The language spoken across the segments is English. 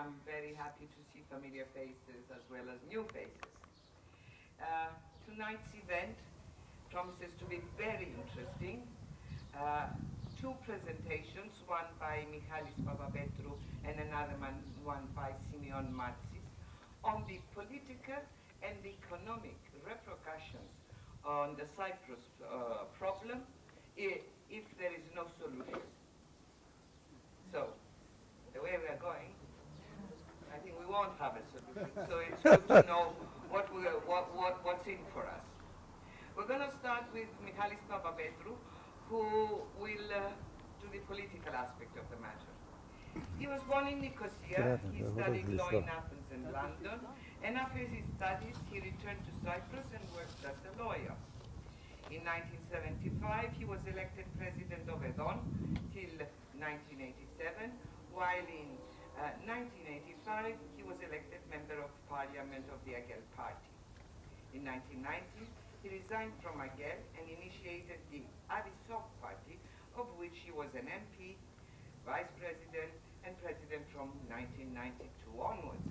I'm very happy to see familiar faces as well as new faces. Uh, tonight's event promises to be very interesting. Uh, two presentations, one by Michalis Papapetrou and another one by Symeon Matsis, on the political and economic repercussions on the Cyprus uh, problem if, there is no solution. So, the way we are going, won't have a solution. So it's good to know what, we, what, what, what's in for us. We're going to start with Michalis Papapetrou, who will uh, do the political aspect of the matter. He was born in Nicosia. He studied law in Athens and London. And after his studies, he returned to Cyprus and worked as a lawyer. In 1975, he was elected president of EDON till 1987, while in uh, 1985, he was elected member of parliament of the AKEL party. In 1990, he resigned from AKEL and initiated the ADISOK party, of which he was an MP, vice president, and president from 1992 onwards.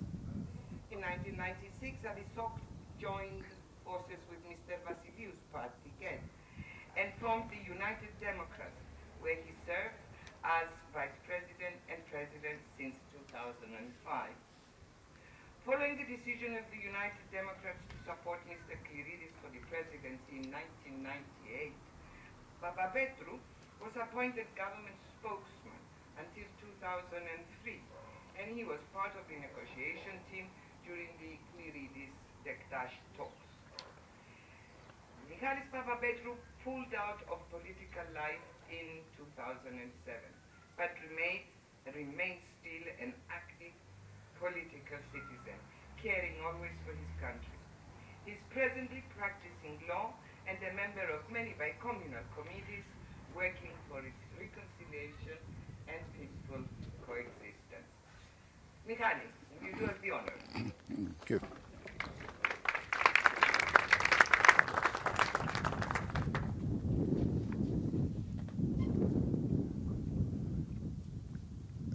In 1996, ADISOK joined forces with Mr. Vasiliou's party, GEL, and formed the United Democrats, where he served as vice president and president 2005. Following the decision of the United Democrats to support Mr. Clerides for the presidency in 1998, Papapetrou was appointed government spokesman until 2003, and he was part of the negotiation team during the Clerides-Denktash talks. Michalis Papapetrou pulled out of political life in 2007, but remained, remains still an active political citizen, caring always for his country. He is presently practicing law and a member of many bicommunal committees working for its reconciliation and peaceful coexistence. Michalis, you do us the honor. Mm, thank you.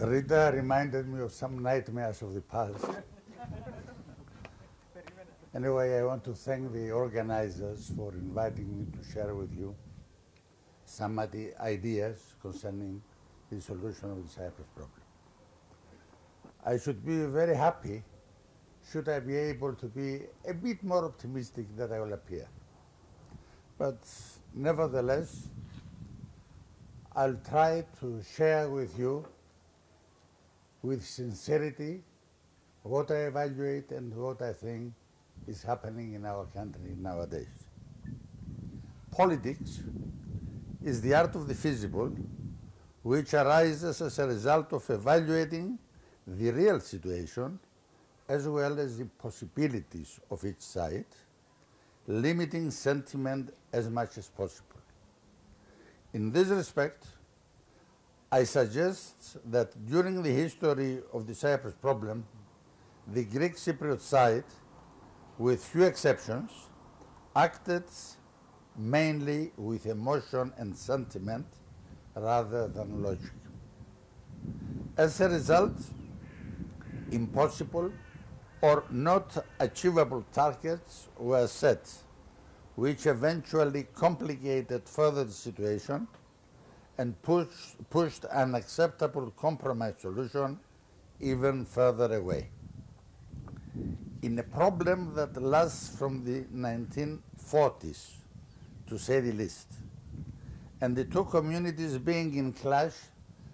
Rita reminded me of some nightmares of the past. anyway, I want to thank the organizers for inviting me to share with you some of the ideas concerning the solution of the Cyprus problem. I should be very happy should I be able to be a bit more optimistic than I will appear. But nevertheless, I'll try to share with you with sincerity what I evaluate and what I think is happening in our country nowadays. Politics is the art of the feasible, which arises as a result of evaluating the real situation as well as the possibilities of each side, limiting sentiment as much as possible. In this respect, I suggest that during the history of the Cyprus problem, the Greek Cypriot side, with few exceptions, acted mainly with emotion and sentiment rather than logic. As a result, impossible or not achievable targets were set, which eventually complicated further the situation and push, pushed an acceptable compromise solution even further away. In a problem that lasts from the 1940s, to say the least, and the two communities being in clash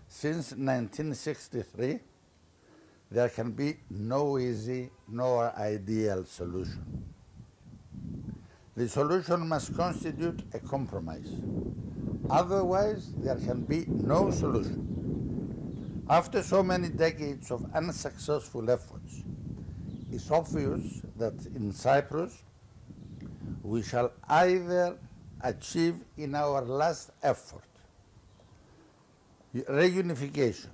since 1963, there can be no easy nor ideal solution. The solution must constitute a compromise. Otherwise, there can be no solution. After so many decades of unsuccessful efforts, it's obvious that in Cyprus we shall either achieve in our last effort reunification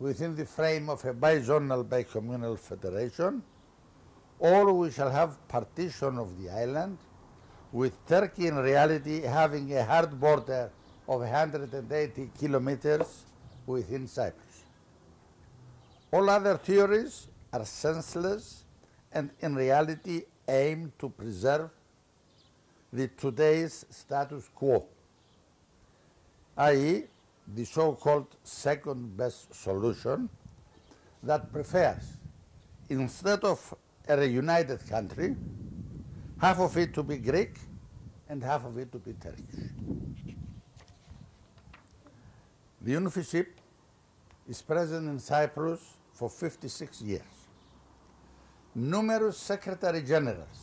within the frame of a bizonal bicommunal federation, or we shall have partition of the island with Turkey in reality having a hard border of 180 kilometers within Cyprus. All other theories are senseless and in reality aim to preserve the today's status quo, i.e. the so-called second best solution that prefers, instead of a reunited country, half of it to be Greek and half of it to be Turkish. The UNFICYP is present in Cyprus for 56 years. Numerous secretary generals,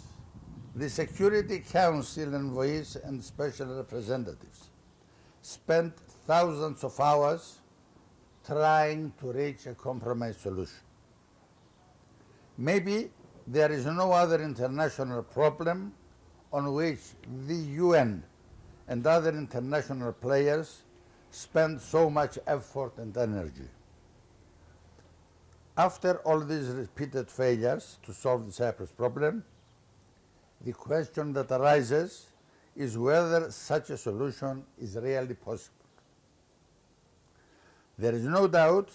the Security Council envoys and special representatives spent thousands of hours trying to reach a compromise solution. Maybe there is no other international problem on which the UN and other international players spend so much effort and energy. After all these repeated failures to solve the Cyprus problem, the question that arises is whether such a solution is really possible. There is no doubt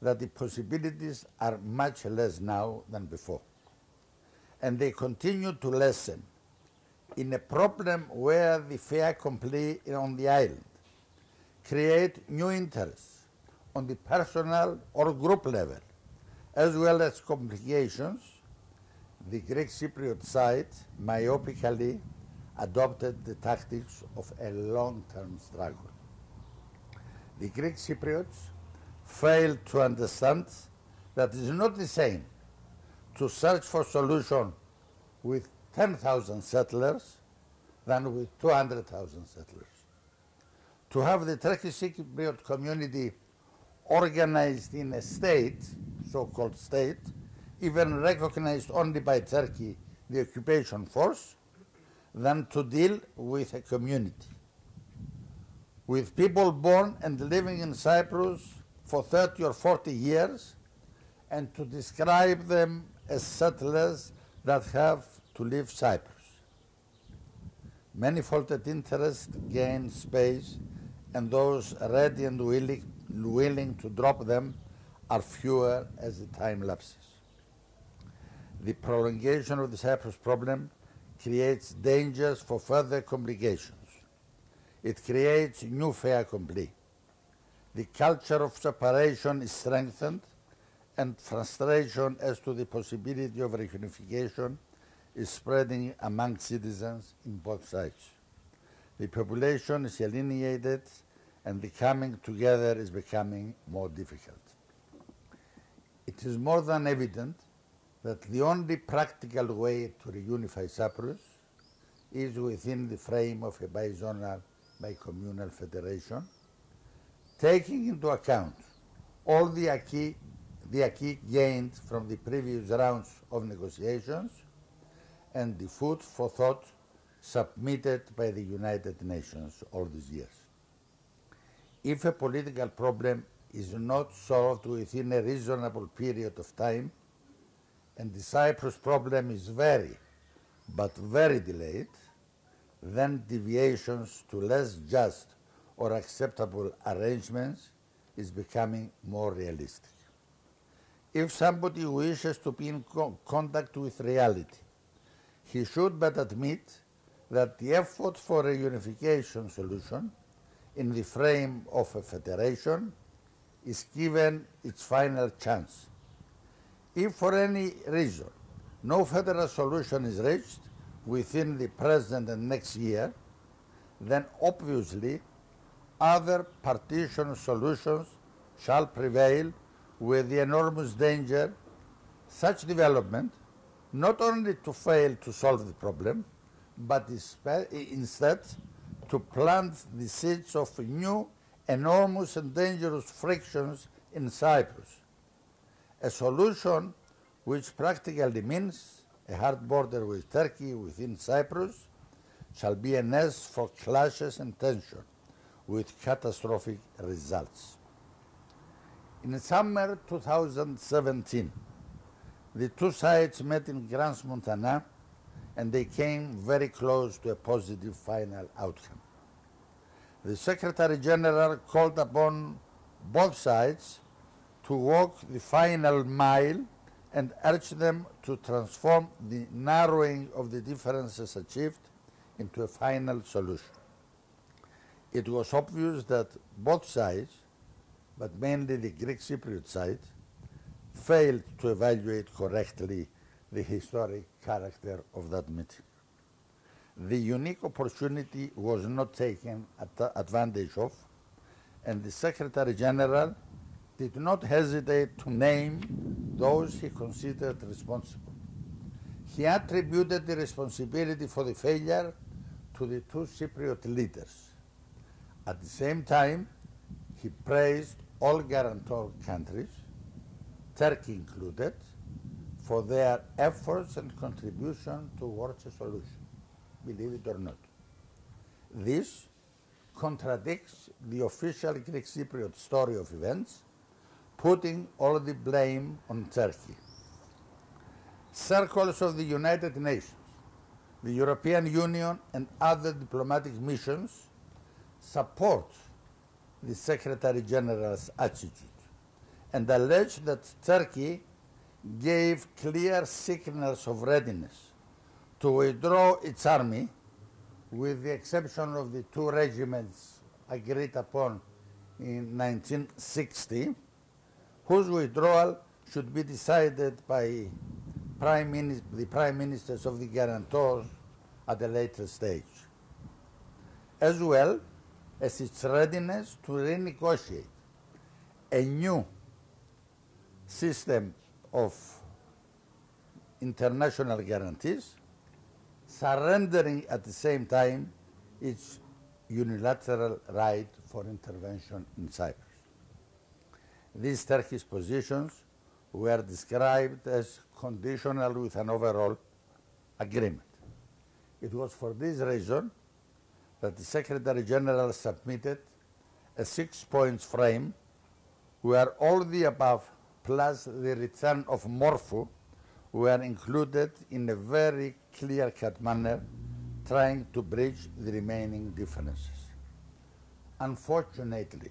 that the possibilities are much less now than before, and they continue to lessen in a problem where the fait accompli on the island create new interests on the personal or group level, as well as complications, the Greek Cypriot side myopically adopted the tactics of a long-term struggle. The Greek Cypriots failed to understand that it is not the same to search for solution with 10,000 settlers than with 200,000 settlers. To have the Turkish Cypriot community organized in a state, so-called state, even recognized only by Turkey, the occupation force, than to deal with a community. With people born and living in Cyprus for 30 or 40 years, and to describe them as settlers that have to leave Cyprus. Manifolded interests gain space, and those ready and willing, willing to drop them are fewer as the time lapses. The prolongation of the Cyprus problem creates dangers for further complications. It creates new fait accompli. The culture of separation is strengthened and frustration as to the possibility of reunification is spreading among citizens in both sides. The population is alienated and the coming together is becoming more difficult. It is more than evident that the only practical way to reunify Cyprus is within the frame of a bizonal bicommunal federation, taking into account all the acquis, the acquis gained from the previous rounds of negotiations and the food for thought submitted by the United Nations all these years. If a political problem is not solved within a reasonable period of time, and the Cyprus problem is very, but very delayed, then deviations to less just or acceptable arrangements is becoming more realistic. If somebody wishes to be in co contact with reality, he should but admit that the effort for a unification solution in the frame of a federation is given its final chance. If for any reason no federal solution is reached within the present and next year, then obviously other partition solutions shall prevail with the enormous danger such development not only to fail to solve the problem, but instead to plant the seeds of new enormous and dangerous frictions in Cyprus a solution which practically means a hard border with Turkey within Cyprus shall be a nest for clashes and tension with catastrophic results. In summer 2017, the two sides met in Crans-Montana and they came very close to a positive final outcome. The Secretary General called upon both sides to walk the final mile and urge them to transform the narrowing of the differences achieved into a final solution. It was obvious that both sides, but mainly the Greek Cypriot side, failed to evaluate correctly the historic character of that meeting. The unique opportunity was not taken advantage of, and the Secretary General did not hesitate to name those he considered responsible. He attributed the responsibility for the failure to the two Cypriot leaders. At the same time, he praised all guarantor countries, Turkey included, for their efforts and contribution towards a solution, believe it or not. This contradicts the official Greek Cypriot story of events, putting all the blame on Turkey. Circles of the United Nations, the European Union and other diplomatic missions support the Secretary General's attitude. And alleged that Turkey gave clear signals of readiness to withdraw its army with the exception of the two regiments agreed upon in 1960, whose withdrawal should be decided by prime the prime ministers of the guarantors at a later stage, as well as its readiness to renegotiate a new system of international guarantees surrendering at the same time its unilateral right for intervention in Cyprus. These Turkish positions were described as conditional with an overall agreement. It was for this reason that the Secretary General submitted a six points frame where all the above plus the return of Morphou were included in a very clear-cut manner, trying to bridge the remaining differences. Unfortunately,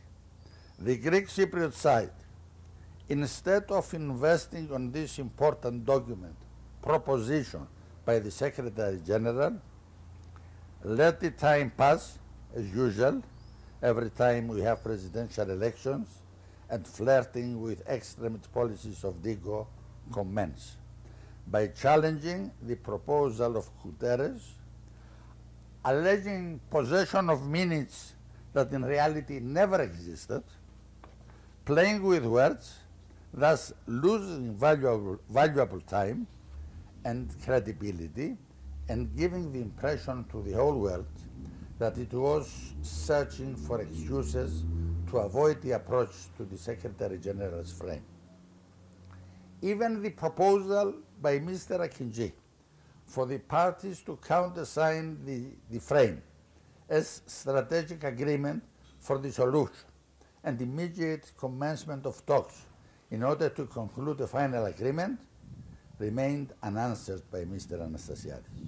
the Greek Cypriot side, instead of investing on this important document, proposition by the Secretary General, let the time pass as usual, every time we have presidential elections, and flirting with extremist policies of Digo commence. By challenging the proposal of Guterres, alleging possession of minutes that in reality never existed, playing with words, thus losing valuable, valuable time and credibility, and giving the impression to the whole world that it was searching for excuses to avoid the approach to the Secretary General's frame. Even the proposal by Mr. Akinci for the parties to countersign the, the frame as strategic agreement for the solution and immediate commencement of talks in order to conclude a final agreement remained unanswered by Mr. Anastasiadis.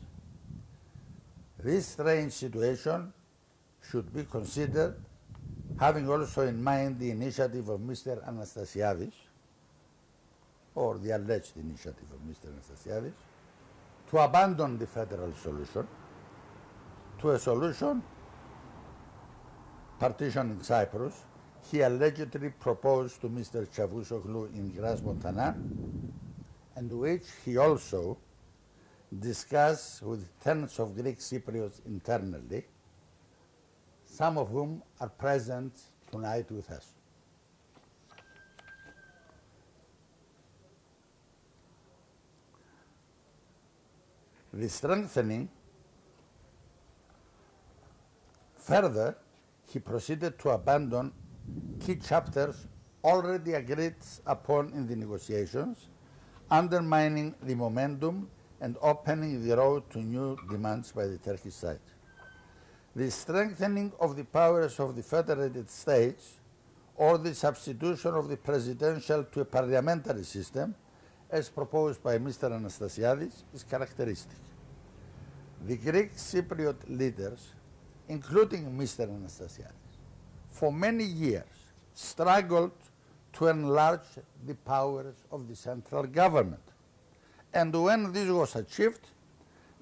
This strange situation should be considered having also in mind the initiative of Mr. Anastasiadis or the alleged initiative of Mr. Anastasiadis, to abandon the federal solution to a solution partitioning Cyprus he allegedly proposed to Mr. Çavuşoğlu in Crans-Montana and which he also discussed with tens of Greek Cypriots internally, some of whom are present tonight with us. the strengthening. Further, he proceeded to abandon key chapters already agreed upon in the negotiations, undermining the momentum and opening the road to new demands by the Turkish side. The strengthening of the powers of the federated states or the substitution of the presidential to a parliamentary system as proposed by Mr. Anastasiadis, is characteristic. The Greek Cypriot leaders, including Mr. Anastasiadis, for many years struggled to enlarge the powers of the central government. And when this was achieved,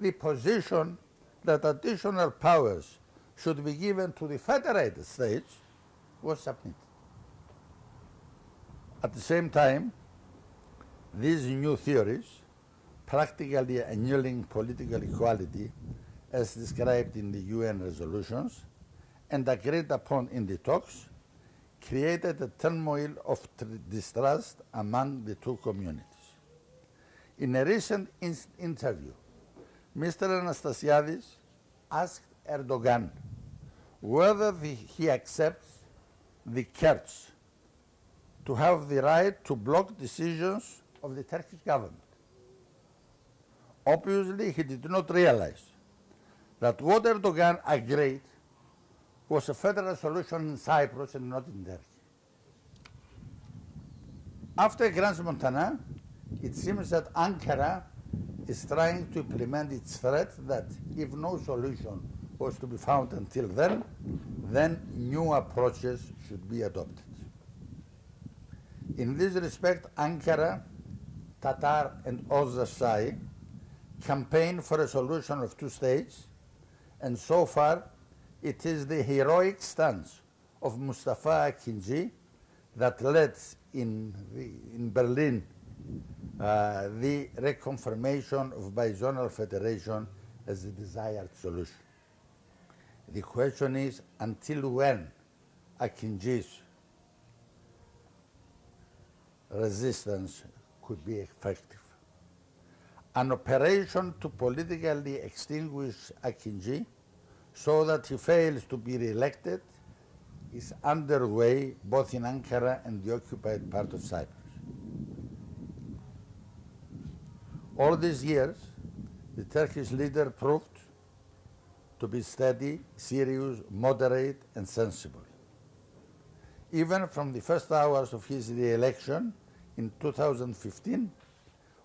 the position that additional powers should be given to the federated states was submitted. At the same time, these new theories, practically annulling political equality as described in the UN resolutions and agreed upon in the talks, created a turmoil of distrust among the two communities. In a recent in interview, Mr. Anastasiadis asked Erdogan whether the, he accepts the Kurds to have the right to block decisions of the Turkish government. Obviously, he did not realize that what Erdogan agreed was a federal solution in Cyprus and not in Turkey. After Crans-Montana, it seems that Ankara is trying to implement its threat that if no solution was to be found until then, then new approaches should be adopted. In this respect, Ankara, Tatar, and Özersay campaign for a solution of two states, and so far it is the heroic stance of Mustafa Akinci that led in, the, in Berlin uh, the reconfirmation of bizonal federation as the desired solution. The question is until when Akinci's resistance could be effective. An operation to politically extinguish Akinci so that he fails to be re-elected is underway both in Ankara and the occupied part of Cyprus. All these years, the Turkish leader proved to be steady, serious, moderate, and sensible. Even from the first hours of his re-election, in 2015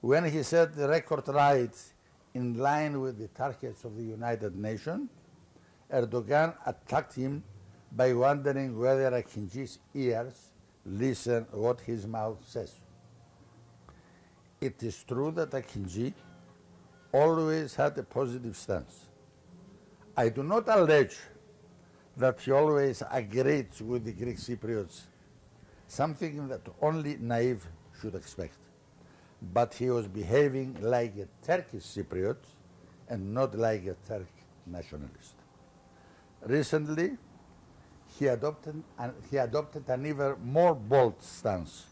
when he set the record right in line with the targets of the United Nations, Erdogan attacked him by wondering whether Akinci's ears listen what his mouth says. It is true that Akinci always had a positive stance. I do not allege that he always agreed with the Greek Cypriots, something that only naive should expect. But he was behaving like a Turkish Cypriot and not like a Turk nationalist. Recently, he adopted, an, he adopted an even more bold stance.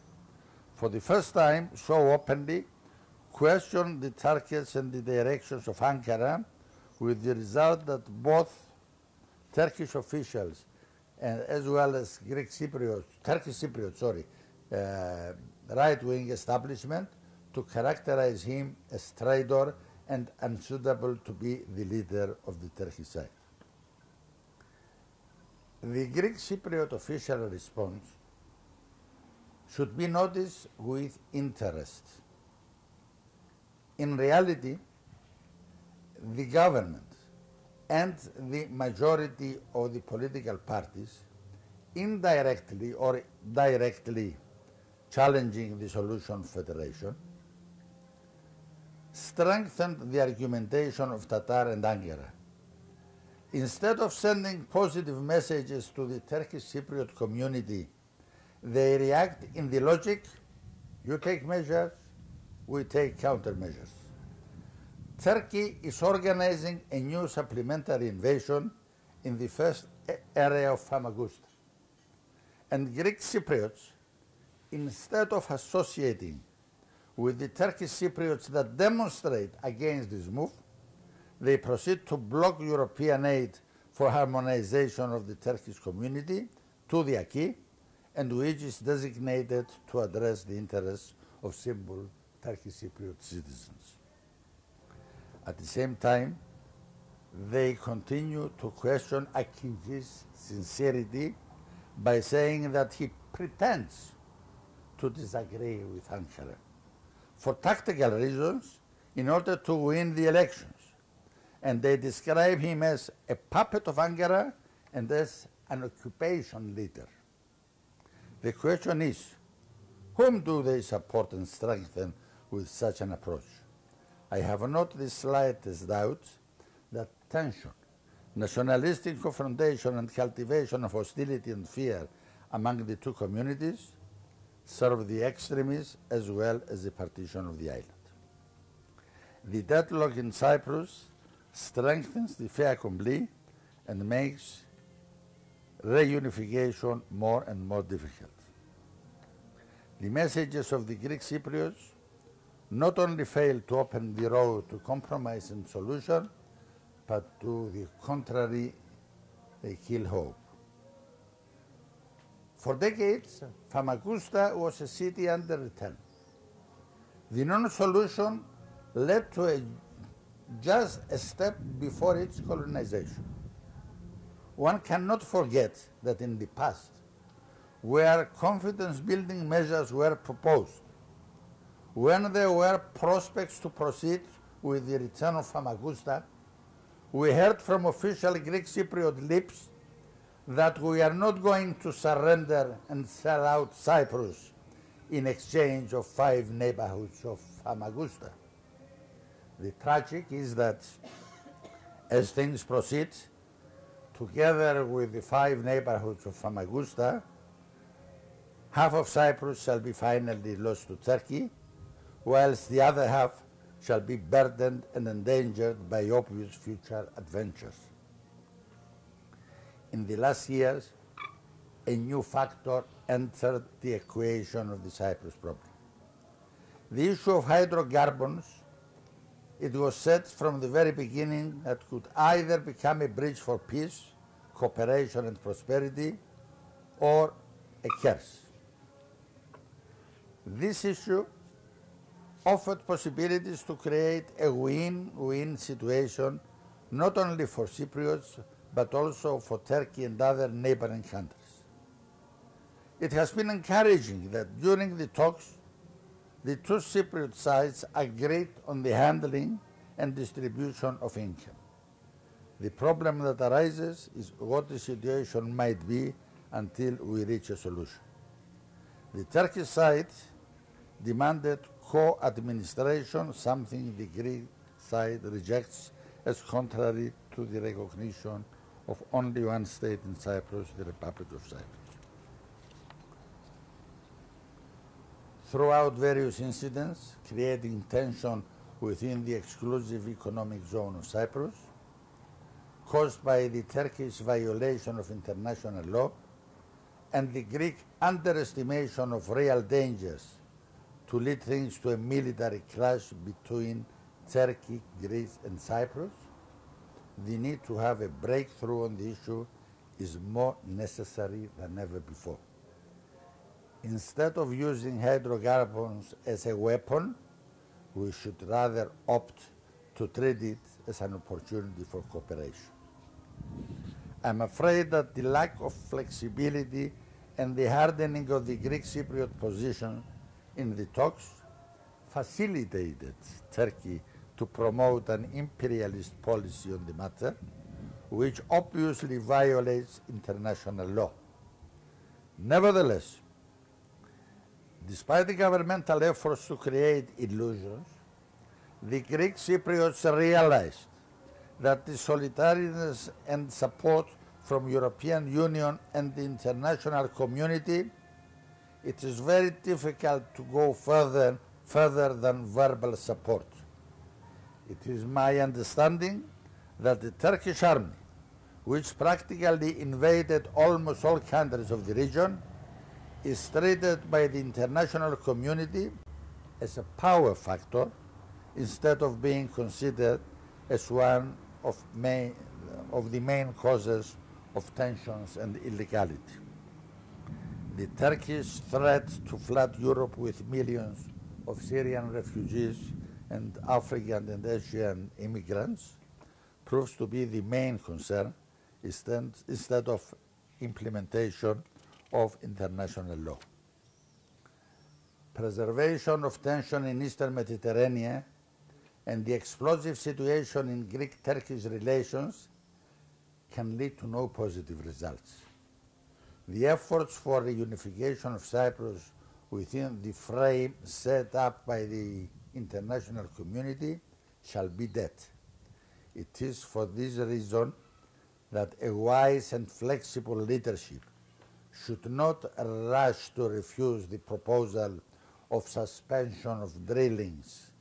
For the first time, so openly, questioned the targets and the directions of Ankara, with the result that both Turkish officials and as well as Greek Cypriots, Turkish Cypriots, sorry, uh, right-wing establishment to characterize him as traitor and unsuitable to be the leader of the Turkish side. The Greek Cypriot official response should be noticed with interest. In reality, the government and the majority of the political parties indirectly or directly challenging the solution federation, strengthened the argumentation of Tatar and Ankara. Instead of sending positive messages to the Turkish Cypriot community, they react in the logic, you take measures, we take countermeasures. Turkey is organizing a new supplementary invasion in the first area of Famagusta. And Greek Cypriots instead of associating with the Turkish Cypriots that demonstrate against this move, they proceed to block European aid for harmonization of the Turkish community to the acquis, and which is designated to address the interests of simple Turkish Cypriot citizens. At the same time, they continue to question Akinci's sincerity by saying that he pretends to disagree with Ankara for tactical reasons in order to win the elections. And they describe him as a puppet of Ankara and as an occupation leader. The question is, Whom do they support and strengthen with such an approach? I have not the slightest doubt that tension, nationalistic confrontation and cultivation of hostility and fear among the two communities serve the extremists as well as the partition of the island. The deadlock in Cyprus strengthens the fait accompli and makes reunification more and more difficult. The messages of the Greek Cypriots not only fail to open the road to compromise and solution, but to the contrary, they kill hope. For decades, Famagusta was a city under attack. The non-solution led to a, just a step before its colonization. One cannot forget that in the past, where confidence building measures were proposed, when there were prospects to proceed with the return of Famagusta, we heard from official Greek Cypriot lips that we are not going to surrender and sell out Cyprus in exchange of five neighborhoods of Famagusta. The tragic is that as things proceed, together with the five neighborhoods of Famagusta, half of Cyprus shall be finally lost to Turkey, whilst the other half shall be burdened and endangered by obvious future adventures. In the last years, a new factor entered the equation of the Cyprus problem. The issue of hydrocarbons, it was said from the very beginning that could either become a bridge for peace, cooperation and prosperity, or a curse. This issue offered possibilities to create a win-win situation not only for Cypriots but also for Turkey and other neighboring countries. It has been encouraging that during the talks the two Cypriot sides agreed on the handling and distribution of income. The problem that arises is what the situation might be until we reach a solution. The Turkish side demanded co-administration, something the Greek side rejects as contrary to the recognition of only one state in Cyprus, the Republic of Cyprus. Throughout various incidents creating tension within the exclusive economic zone of Cyprus, caused by the Turkish violation of international law and the Greek underestimation of real dangers to lead things to a military clash between Turkey, Greece and Cyprus, the need to have a breakthrough on the issue is more necessary than ever before. Instead of using hydrocarbons as a weapon, we should rather opt to treat it as an opportunity for cooperation. I'm afraid that the lack of flexibility and the hardening of the Greek Cypriot position in the talks facilitated Turkey to promote an imperialist policy on the matter, which obviously violates international law. Nevertheless, despite the governmental efforts to create illusions, the Greek Cypriots realized that the solidarity and support from European Union and the international community, it is very difficult to go further, further than verbal support. It is my understanding that the Turkish army, which practically invaded almost all countries of the region, is treated by the international community as a power factor instead of being considered as one of, main, of the main causes of tensions and illegality. The Turkish threat to flood Europe with millions of Syrian refugees and African and Asian immigrants proves to be the main concern instead of implementation of international law. Preservation of tension in Eastern Mediterranean and the explosive situation in Greek-Turkish relations can lead to no positive results. The efforts for reunification of Cyprus within the frame set up by the international community shall be dead. It is for this reason that a wise and flexible leadership should not rush to refuse the proposal of suspension of drillings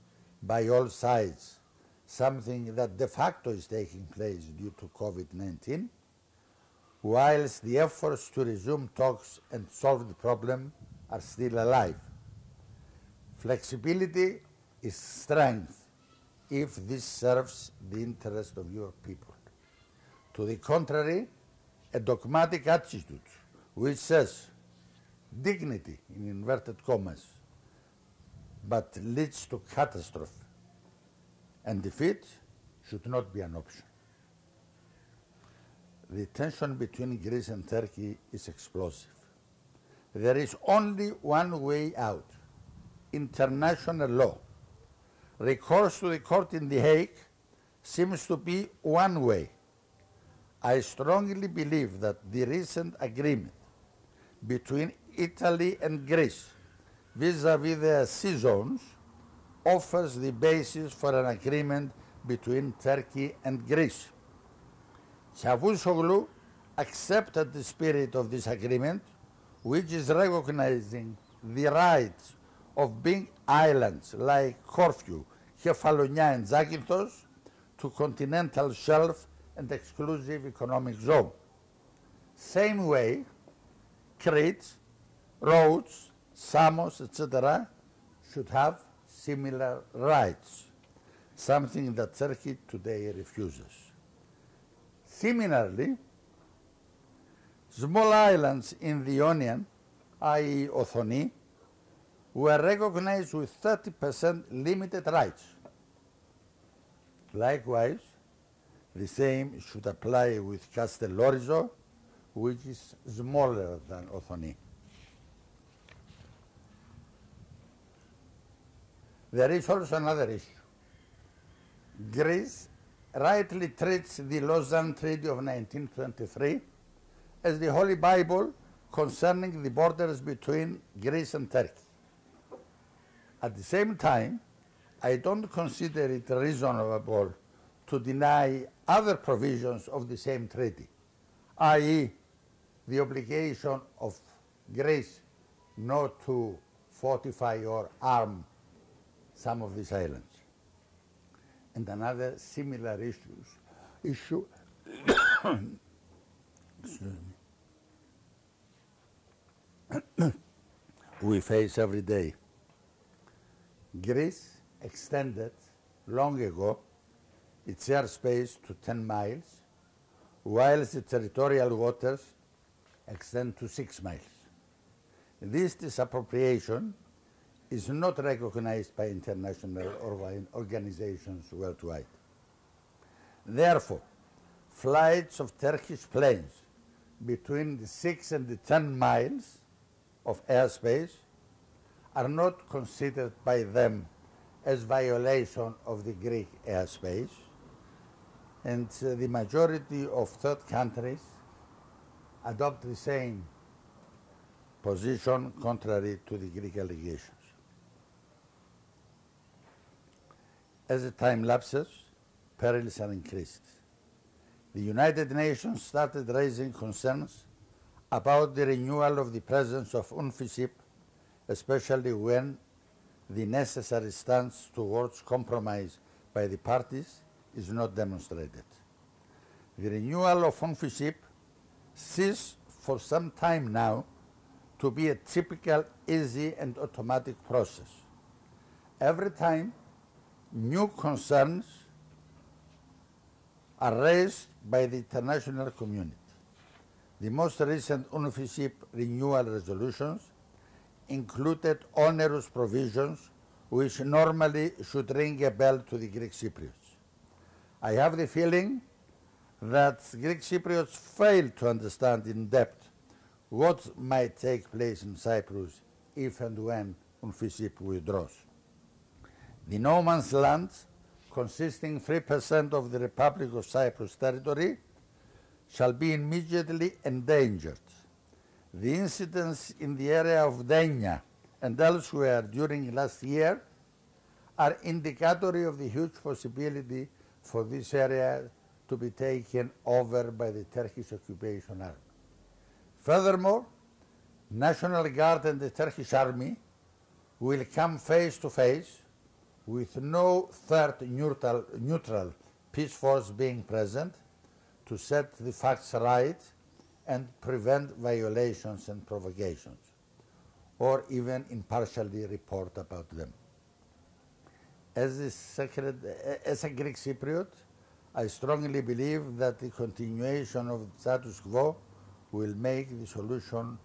by all sides, something that de facto is taking place due to COVID-19, whilst the efforts to resume talks and solve the problem are still alive. Flexibility is strength if this serves the interest of your people. To the contrary, a dogmatic attitude which says dignity in inverted commas but leads to catastrophe and defeat should not be an option. The tension between Greece and Turkey is explosive. There is only one way out international law. Recourse to the court in The Hague seems to be one way. I strongly believe that the recent agreement between Italy and Greece vis-à-vis the sea zones offers the basis for an agreement between Turkey and Greece. Çavuşoğlu accepted the spirit of this agreement, which is recognizing the rights of being islands like Corfu, Kefalonia and Zakynthos to continental shelf and exclusive economic zone. Same way, Crete, Rhodes, Samos, etc., should have similar rights, something that Turkey today refuses. Similarly, small islands in the Ionian, i.e. Othoni, were recognized with 30% limited rights. Likewise, the same should apply with Castellorizo, which is smaller than Othoni. There is also another issue. Greece rightly treats the Lausanne Treaty of 1923 as the Holy Bible concerning the borders between Greece and Turkey. At the same time, I don't consider it reasonable to deny other provisions of the same treaty, i.e., the obligation of Greece not to fortify or arm some of these islands. And another similar issues, issue we face every day. Greece extended long ago its airspace to 10 miles, while the territorial waters extend to 6 miles. This disappropriation is not recognized by international organizations worldwide. Therefore, flights of Turkish planes between the 6 and the 10 miles of airspace are not considered by them as violation of the Greek airspace and the majority of third countries adopt the same position contrary to the Greek allegations. As the time lapses, perils are increased. The United Nations started raising concerns about the renewal of the presence of UNFICYP, especially when the necessary stance towards compromise by the parties is not demonstrated. The renewal of UNFICYP ceased for some time now to be a typical easy and automatic process. Every time new concerns are raised by the international community. The most recent UNFICYP renewal resolutions included onerous provisions which normally should ring a bell to the Greek Cypriots. I have the feeling that Greek Cypriots fail to understand in depth what might take place in Cyprus if and when UNFICYP withdraws. The no man's land, consisting 3% of the Republic of Cyprus territory, shall be immediately endangered. The incidents in the area of Denia and elsewhere during last year are indicatory of the huge possibility for this area to be taken over by the Turkish occupation army. Furthermore, National Guard and the Turkish army will come face to face with no third neutral, neutral peace force being present to set the facts right and prevent violations and provocations, or even impartially report about them. As a, secret, as a Greek Cypriot, I strongly believe that the continuation of the status quo will make the solution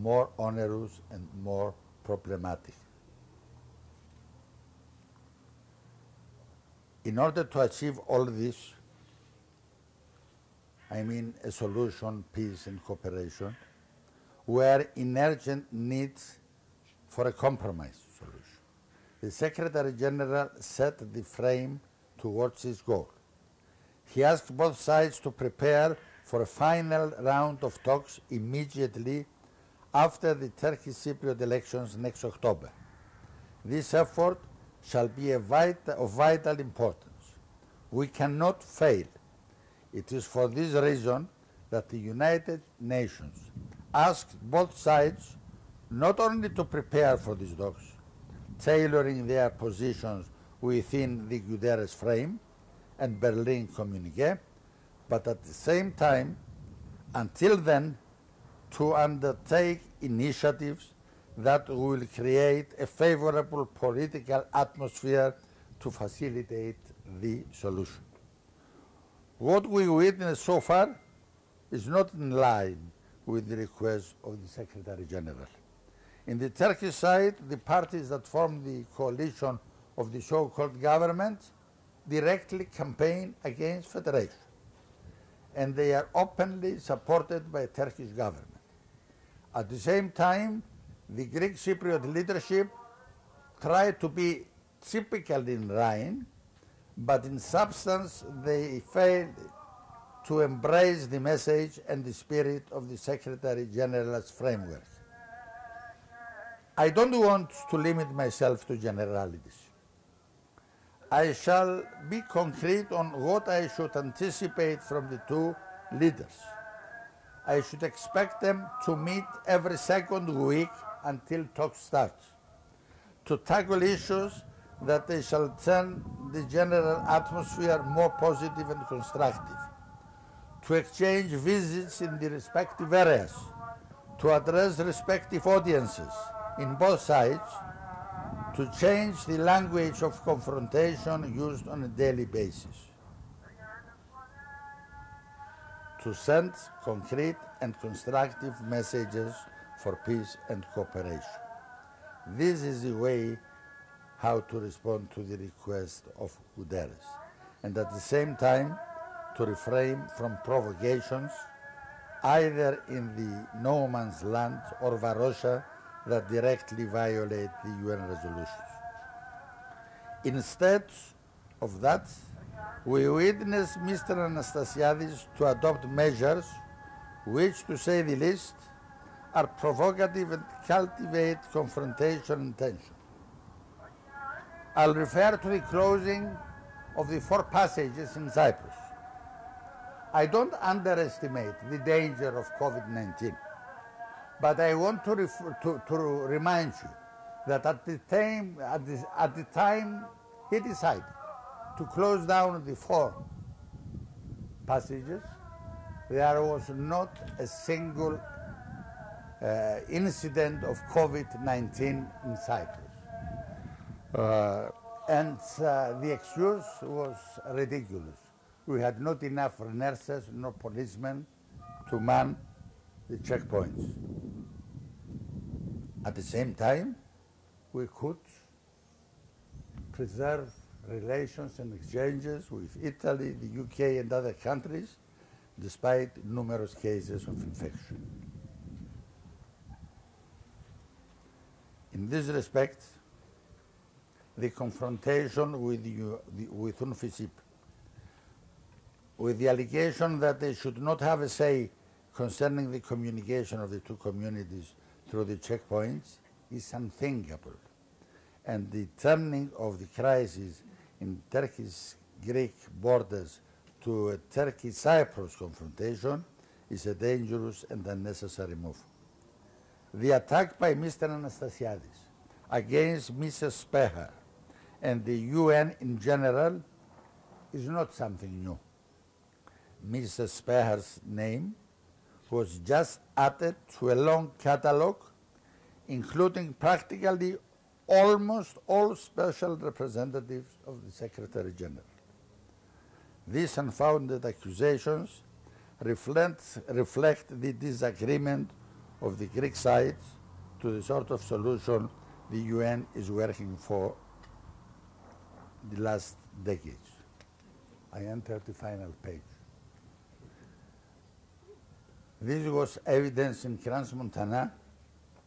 more onerous and more problematic. In order to achieve all this, I mean a solution, peace and cooperation, were in urgent need for a compromise solution. The Secretary General set the frame towards this goal. He asked both sides to prepare for a final round of talks immediately after the Turkish Cypriot elections next October. This effort shall be vit of vital importance. We cannot fail. It is for this reason that the United Nations asked both sides not only to prepare for these talks, tailoring their positions within the Guterres frame and Berlin communique, but at the same time, until then, to undertake initiatives that will create a favorable political atmosphere to facilitate the solution. What we witnessed so far is not in line with the request of the Secretary General. In the Turkish side, the parties that form the coalition of the so-called government directly campaign against federation, and they are openly supported by the Turkish government. At the same time, the Greek Cypriot leadership tried to be typical in line, but in substance they failed to embrace the message and the spirit of the Secretary General's framework. I don't want to limit myself to generalities. I shall be concrete on what I should anticipate from the two leaders. I should expect them to meet every second week until talk starts, to tackle issues that they shall turn the general atmosphere more positive and constructive, to exchange visits in the respective areas, to address respective audiences in both sides, to change the language of confrontation used on a daily basis, to send concrete and constructive messages for peace and cooperation. This is the way how to respond to the request of Guterres, and at the same time to refrain from provocations either in the no man's land or Varosha that directly violate the UN resolutions. Instead of that, we witness Mr. Anastasiadis to adopt measures which, to say the least, are provocative and cultivate confrontation and tension. I'll refer to the closing of the four passages in Cyprus. I don't underestimate the danger of COVID-19, but I want to, to, to, remind you that at the, time, at, at the time he decided to close down the four passages, there was not a single uh, incident of COVID-19 in Cyprus. Uh, and uh, the excuse was ridiculous. We had not enough nurses nor policemen to man the checkpoints. At the same time, we could preserve relations and exchanges with Italy, the UK, and other countries, despite numerous cases of infection. In this respect, the confrontation with, you, the, with with the allegation that they should not have a say concerning the communication of the two communities through the checkpoints, is unthinkable. And the turning of the crisis in Turkey's Greek borders to a Turkey Cyprus confrontation is a dangerous and unnecessary move. The attack by Mr. Anastasiadis against Mrs. Spehar and the UN in general is not something new. Mrs. Spehar's name was just added to a long catalogue including practically almost all special representatives of the Secretary General. These unfounded accusations reflect, reflect the disagreement of the Greek side to the sort of solution the UN is working for the last decades. I enter the final page. This was evidence in Crans-Montana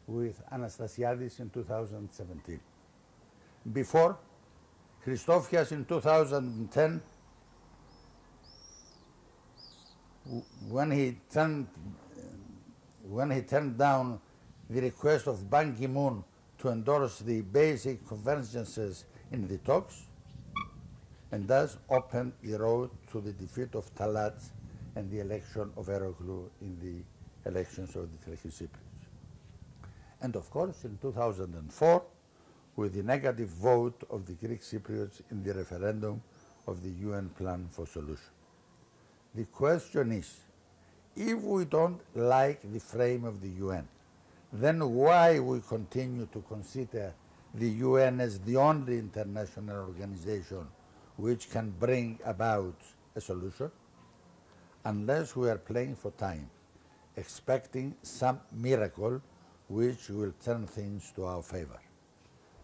with Anastasiadis in 2017. Before, Christofias in 2010, when he turned when he turned down the request of Ban Ki-moon to endorse the basic convergences in the talks, and thus opened the road to the defeat of Talat and the election of Eroglu in the elections of the Turkish Cypriots. And of course, in 2004, with the negative vote of the Greek Cypriots in the referendum of the UN plan for solution. The question is, if we don't like the frame of the UN, then why we continue to consider the UN as the only international organization which can bring about a solution? Unless we are playing for time, expecting some miracle which will turn things to our favor.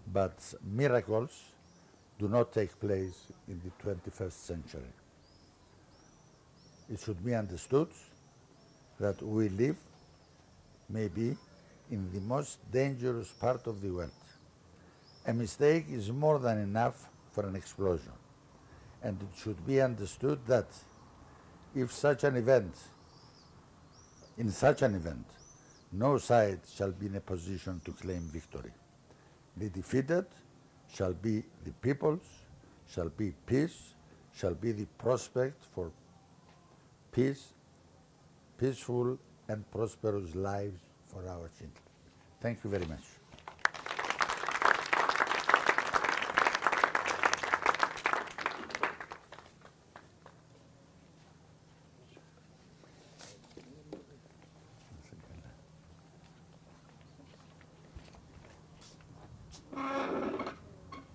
But miracles do not take place in the 21st century. It should be understood that we live maybe in the most dangerous part of the world. A mistake is more than enough for an explosion. And it should be understood that if such an event, in such an event, no side shall be in a position to claim victory. The defeated shall be the peoples, shall be peace, shall be the prospect for peace, peaceful and prosperous lives for our children. Thank you very much.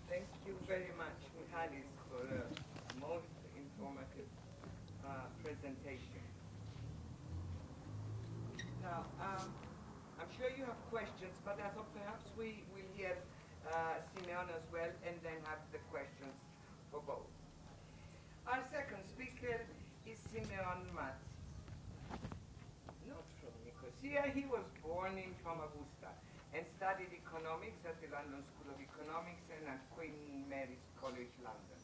Thank you very much, Michalis, for a most informative uh, presentation. Now, um, I'm sure you have questions, but I thought perhaps we will hear uh, Symeon as well and then have the questions for both. Our second speaker is Symeon Mat. Not from Nicosia, he was born in Famagusta and studied economics at the London School of Economics and at Queen Mary's College, London.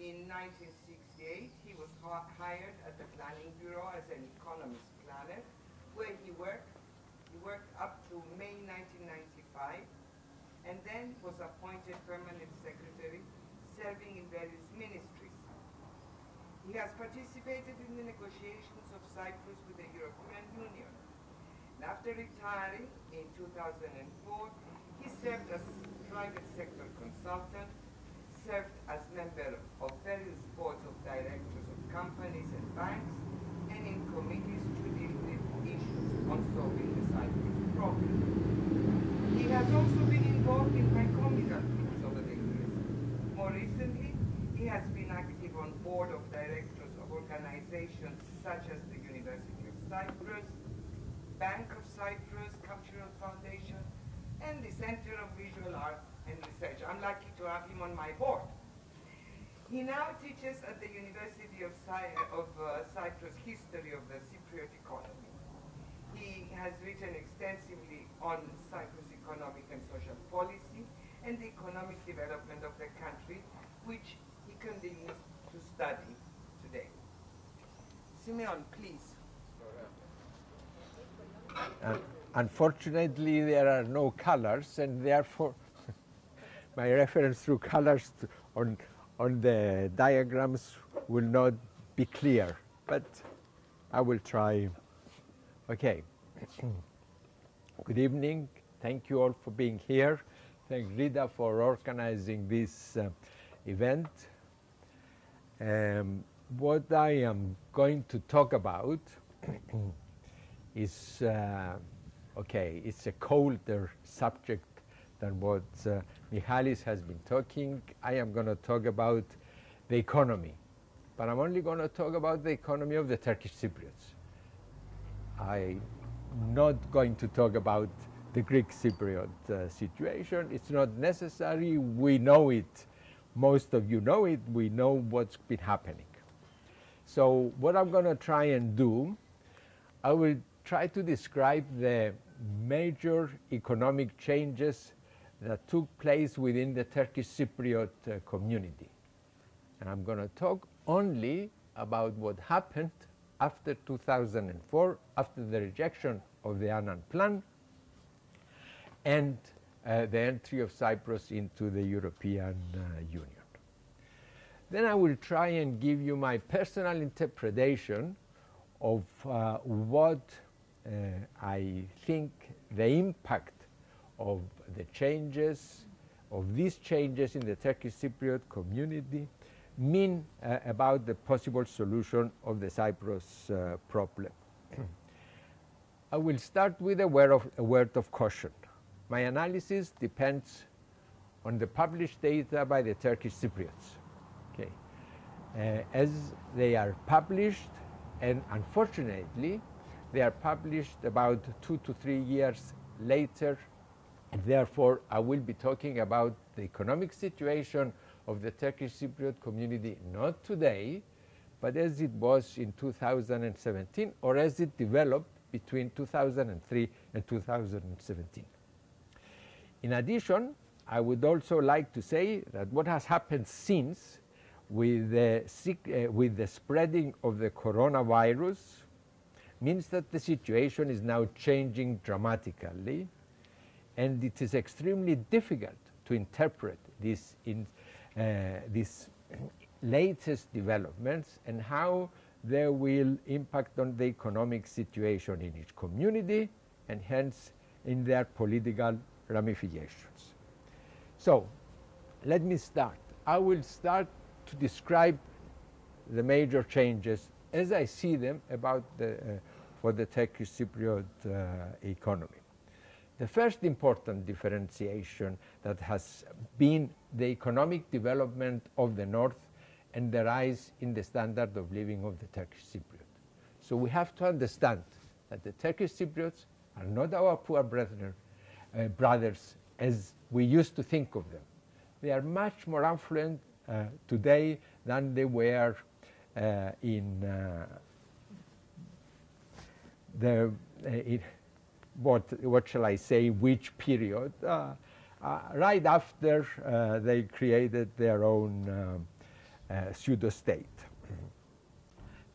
In 1968, he was hired at the Planning Bureau as an economist planner, where he worked. He worked up to May 1995, and then was appointed permanent secretary, serving in various ministries. He has participated in the negotiations of Cyprus with the European Union. And after retiring in 2004, he served as private sector consultant, served as member of various boards of directors of companies and banks, and in committees to deal with issues on solving the Cyprus problem. He has also been involved in concomitant groups over the years. More recently, he has been active on board of directors of organizations such as the University of Cyprus, Bank of Cyprus, Cultural Foundation, and the Center of Visual Art and Research. I'm lucky to have him on my board. He now teaches at the University of, Cy- of uh, Cyprus History of the Cypriot Economy. He has written extensively on Cyprus economic and social policy and the economic development of the country, which he continues to study today. Symeon, please. Uh, unfortunately, there are no colors, and therefore, my reference through colors on, on the diagrams will not be clear, but I will try. Okay. Good evening. Thank you all for being here. Thank Rita for organizing this uh, event. Um, what I am going to talk about is, uh, okay, it's a colder subject than what uh, Michalis has been talking. I am going to talk about the economy, but I'm only going to talk about the economy of the Turkish Cypriots. I'm not going to talk about the Greek Cypriot uh, situation. It's not necessary. We know it. Most of you know it. We know what's been happening. So what I'm going to try and do, I will try to describe the major economic changes that took place within the Turkish Cypriot uh, community. And I'm going to talk only about what happened after 2004, after the rejection of the Annan Plan and uh, the entry of Cyprus into the European uh, Union. Then I will try and give you my personal interpretation of uh, what uh, I think the impact of the changes, of these changes in the Turkish Cypriot community mean uh, about the possible solution of the Cyprus uh, problem. I will start with a word, of, a word of caution. My analysis depends on the published data by the Turkish Cypriots. Okay. Uh, as they are published, and unfortunately, they are published about two to three years later, therefore I will be talking about the economic situation of the Turkish Cypriot community not today, but as it was in 2017 or as it developed between 2003 and 2017. In addition, I would also like to say that what has happened since with the, uh, with the spreading of the coronavirus means that the situation is now changing dramatically and it is extremely difficult to interpret this in, uh, these latest developments and how they will impact on the economic situation in each community and hence in their political ramifications. So let me start. I will start to describe the major changes as I see them about the, uh, for the Turkish Cypriot uh, economy. The first important differentiation that has been the economic development of the North and the rise in the standard of living of the Turkish Cypriot. So we have to understand that the Turkish Cypriots are not our poor brethren, uh, brothers as we used to think of them. They are much more affluent uh, today than they were uh, in uh, the it, what what shall I say which period uh, uh, right after uh, they created their own pseudo state.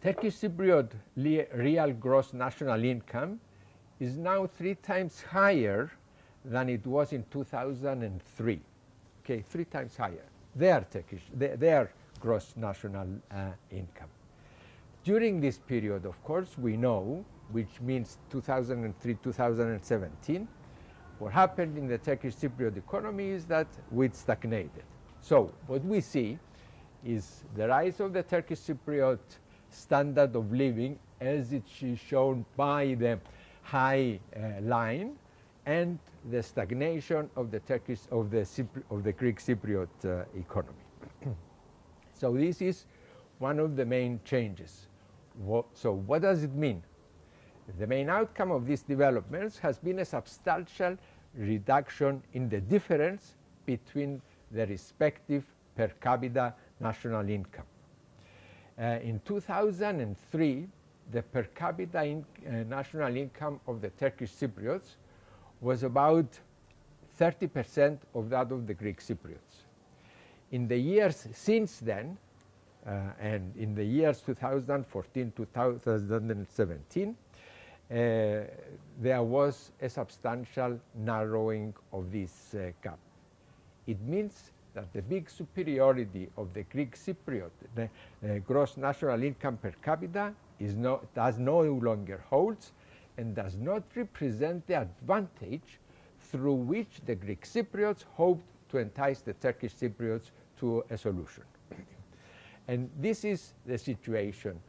Turkish Cypriot real gross national income is now three times higher than it was in 2003. Okay, three times higher. Their Turkish, their, their gross national uh, income. During this period, of course, we know, which means 2003, 2017, what happened in the Turkish Cypriot economy is that we stagnated. So what we see is the rise of the Turkish Cypriot standard of living as it is shown by the high uh, line and the stagnation of the Turkish of the of the Greek Cypriot uh, economy. so this is one of the main changes. What, so what does it mean? The main outcome of these developments has been a substantial reduction in the difference between the respective per capita national income. Uh, in 2003, the per capita in, uh, national income of the Turkish Cypriots was about 30% of that of the Greek Cypriots. In the years since then, uh, and in the years 2014 2017, uh, there was a substantial narrowing of this uh, gap. It means that the big superiority of the Greek Cypriot the, uh, gross national income per capita is does no longer holds and does not represent the advantage through which the Greek Cypriots hoped to entice the Turkish Cypriots to a solution. and this is the situation.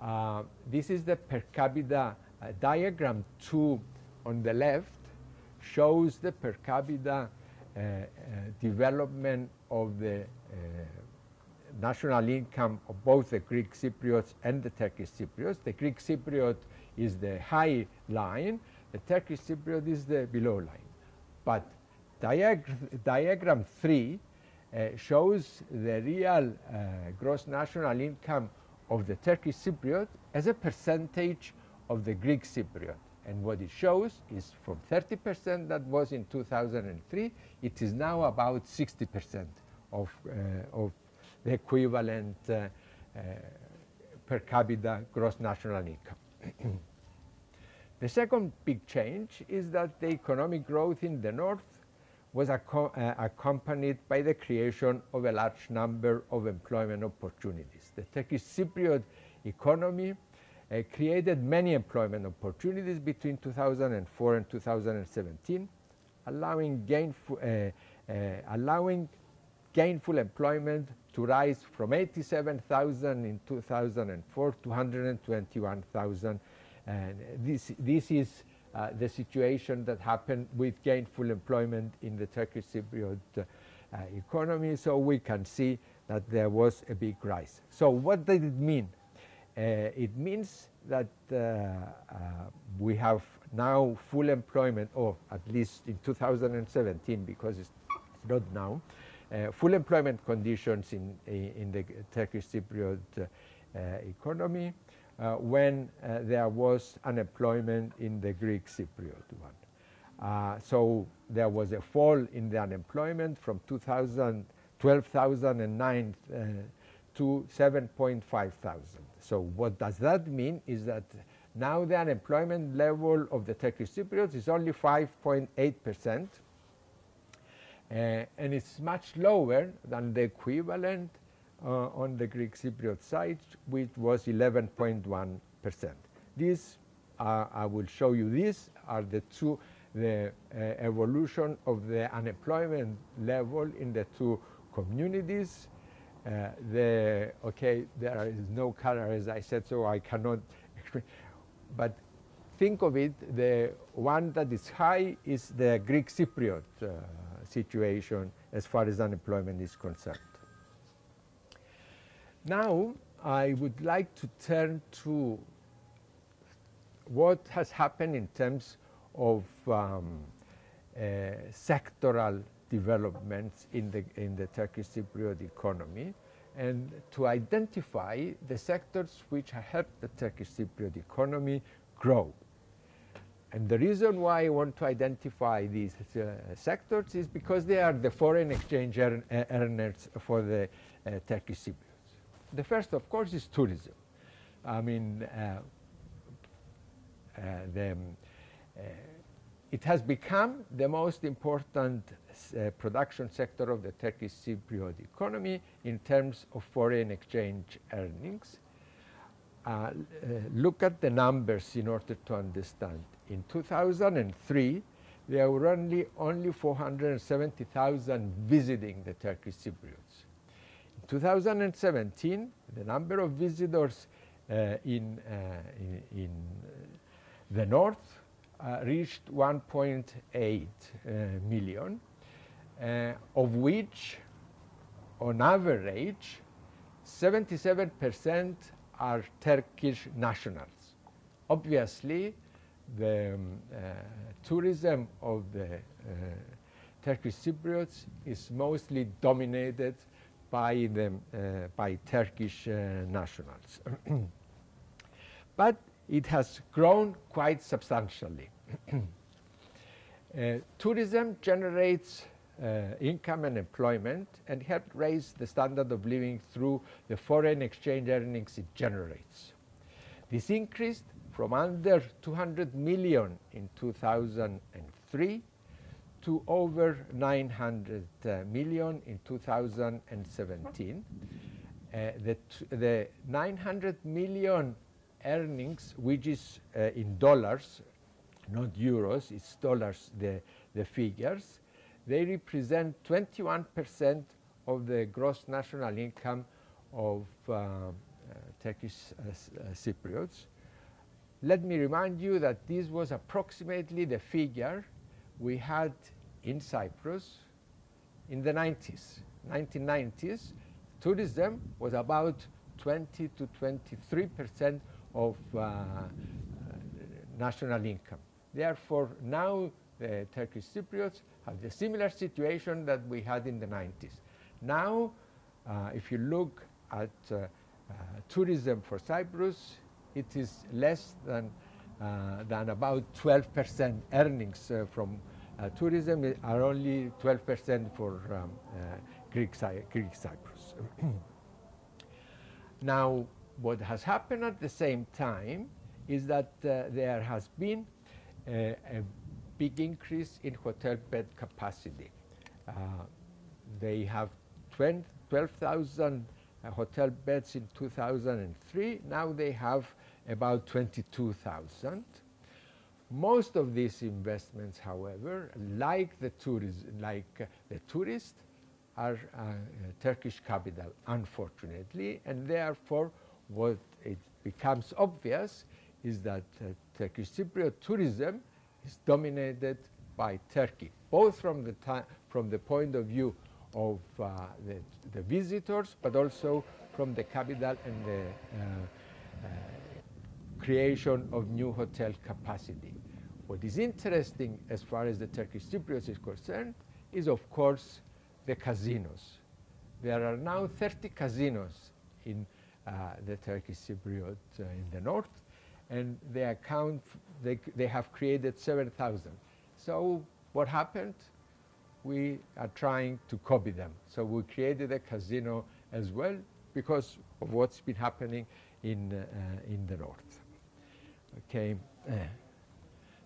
Uh, this is the per capita uh, diagram 2 on the left shows the per capita uh, uh development of the uh, national income of both the Greek Cypriots and the Turkish Cypriots. The Greek Cypriot is the high line, the Turkish Cypriot is the below line. But diag diagram 3 uh, shows the real uh, gross national income of the Turkish Cypriot as a percentage of the Greek Cypriot. And what it shows is from 30% that was in 2003, it is now about 60% of, uh, of the equivalent uh, uh, per capita gross national income. the second big change is that the economic growth in the north was uh, accompanied by the creation of a large number of employment opportunities. The Turkish Cypriot economy uh, created many employment opportunities between 2004 and 2017, allowing, gainful, uh, uh, allowing gainful employment to rise from 87,000 in 2004 to 121,000. And this, this is uh, the situation that happened with gainful employment in the Turkish Cypriot uh, economy. So we can see that there was a big rise. So what did it mean? Uh, it means that uh, uh, we have now full employment, or at least in 2017, because it's not now, full employment conditions in, in the Turkish Cypriot economy uh, when uh, there was unemployment in the Greek Cypriot one. Uh, so there was a fall in the unemployment from 2000, 12,009 to 7.5 thousand. So what does that mean is that now the unemployment level of the Turkish Cypriots is only 5.8 percent, uh, and it's much lower than the equivalent uh, on the Greek Cypriot side, which was 11.1 percent. These, uh, I will show you these, are the two, the uh, evolution of the unemployment level in the two communities. Uh, the, okay, there is no color as I said, so I cannot explain. But think of it, the one that is high is the Greek Cypriot uh, situation as far as unemployment is concerned. Now, I would like to turn to what has happened in terms of um, uh, sectoral developments in the, in the Turkish Cypriot economy and to identify the sectors which helped the Turkish Cypriot economy grow. And the reason why I want to identify these uh, sectors is because they are the foreign exchange earn earners for the uh, Turkish Cypriots. The first, of course, is tourism. I mean, uh, uh the, uh, it has become the most important uh, production sector of the Turkish Cypriot economy in terms of foreign exchange earnings. Uh, uh, look at the numbers in order to understand. In 2003, there were only, only 470,000 visiting the Turkish Cypriots. In 2017, the number of visitors uh, in, uh, in, in the north uh, reached 1.8 uh, million, of which, on average, 77% are Turkish nationals. Obviously, the um, uh, tourism of the uh, Turkish Cypriots is mostly dominated by, the, uh, by Turkish nationals. but it has grown quite substantially. uh, tourism generates uh, income and employment and helped raise the standard of living through the foreign exchange earnings it generates. This increased from under 200 million in 2003 to over 900 uh, in 2017. Uh, the, the 900 million earnings, which is uh, in dollars, not euros, it's dollars, the, the figures, they represent 21% of the gross national income of uh, uh, Turkish uh, Cypriots. Let me remind you that this was approximately the figure we had in Cyprus in the 90s. 1990s, tourism was about 20 to 23 percent of uh, uh, national income. Therefore, now the Turkish Cypriots have the similar situation that we had in the 90s. Now, uh, if you look at uh, uh, tourism for Cyprus, it is less than, uh, than about 12% earnings from tourism are only 12% for um, Greek, Cy Greek Cyprus. now, what has happened at the same time is that uh, there has been a, big increase in hotel bed capacity. Uh, they have 12,000 uh, hotel beds in 2003. Now they have about 22,000. Most of these investments, however, like the tourism, like uh, the tourist, are uh, Turkish capital, unfortunately, and therefore what it becomes obvious is that uh, Turkish Cypriot tourism is dominated by Turkey, both from the, from the point of view of uh, the, the, visitors, but also from the capital and the uh, uh, creation of new hotel capacity. What is interesting as far as the Turkish Cypriots is concerned is, of course, the casinos. There are now 30 casinos in uh, the Turkish Cypriot uh, in the north, and they account, they, they have created 7,000. So what happened? We are trying to copy them. So we created a casino as well because of what's been happening in, uh, in the north. Okay.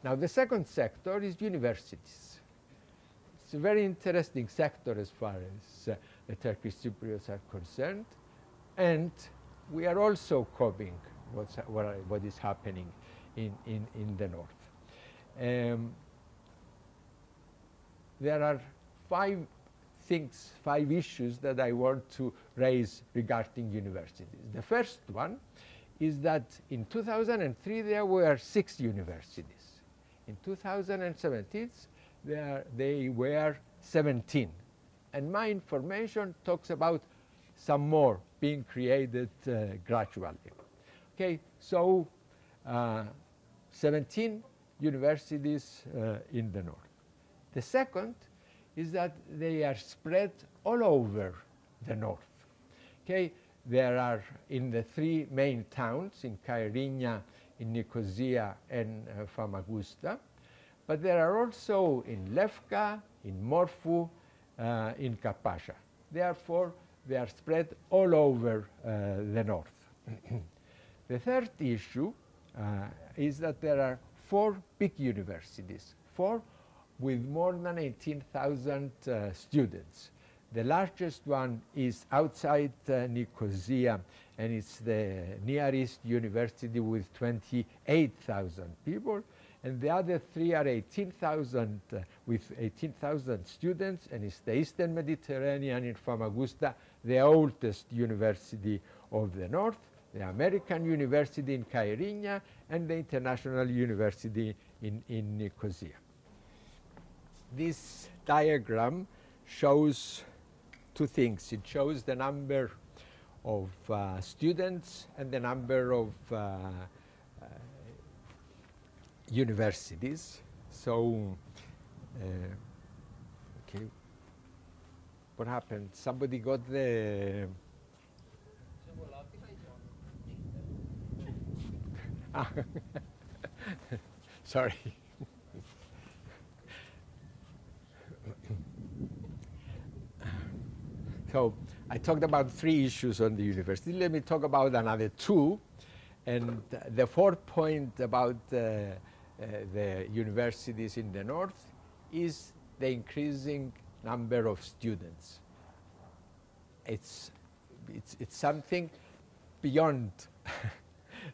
now the second sector is universities. It's a very interesting sector as far as uh, the Turkish Cypriots are concerned. And we are also copying what's, what, what is happening in, in, in the north. Um, there are five things, five issues that I want to raise regarding universities. The first one is that in 2003 there were six universities. In 2017 there, they were 17. And my information talks about some more being created uh, gradually. Okay, so uh, 17 universities uh, in the north. The second is that they are spread all over the north. Okay, there are in the three main towns, in Kyrenia, in Nicosia, and uh, Famagusta, but there are also in Lefka, in Morphou, uh, in Karpassia. Therefore, they are spread all over uh, the north. the third issue is that there are four big universities, four with more than 18,000 uh, students. The largest one is outside uh, Nicosia, and it's the Near East University with 28,000 people and the other three are 18,000 uh, with 18,000 students, and it's the Eastern Mediterranean in Famagusta, the oldest university of the north, the American University in Kyrenia, and the International University in, in Nicosia. This diagram shows two things. It shows the number of uh, students and the number of uh, universities. So, uh, okay, what happened? Somebody got the. Sorry. so I talked about three issues on the university. Let me talk about another two. And the fourth point about uh, uh, the universities in the north is the increasing number of students. It's, it's, it's something beyond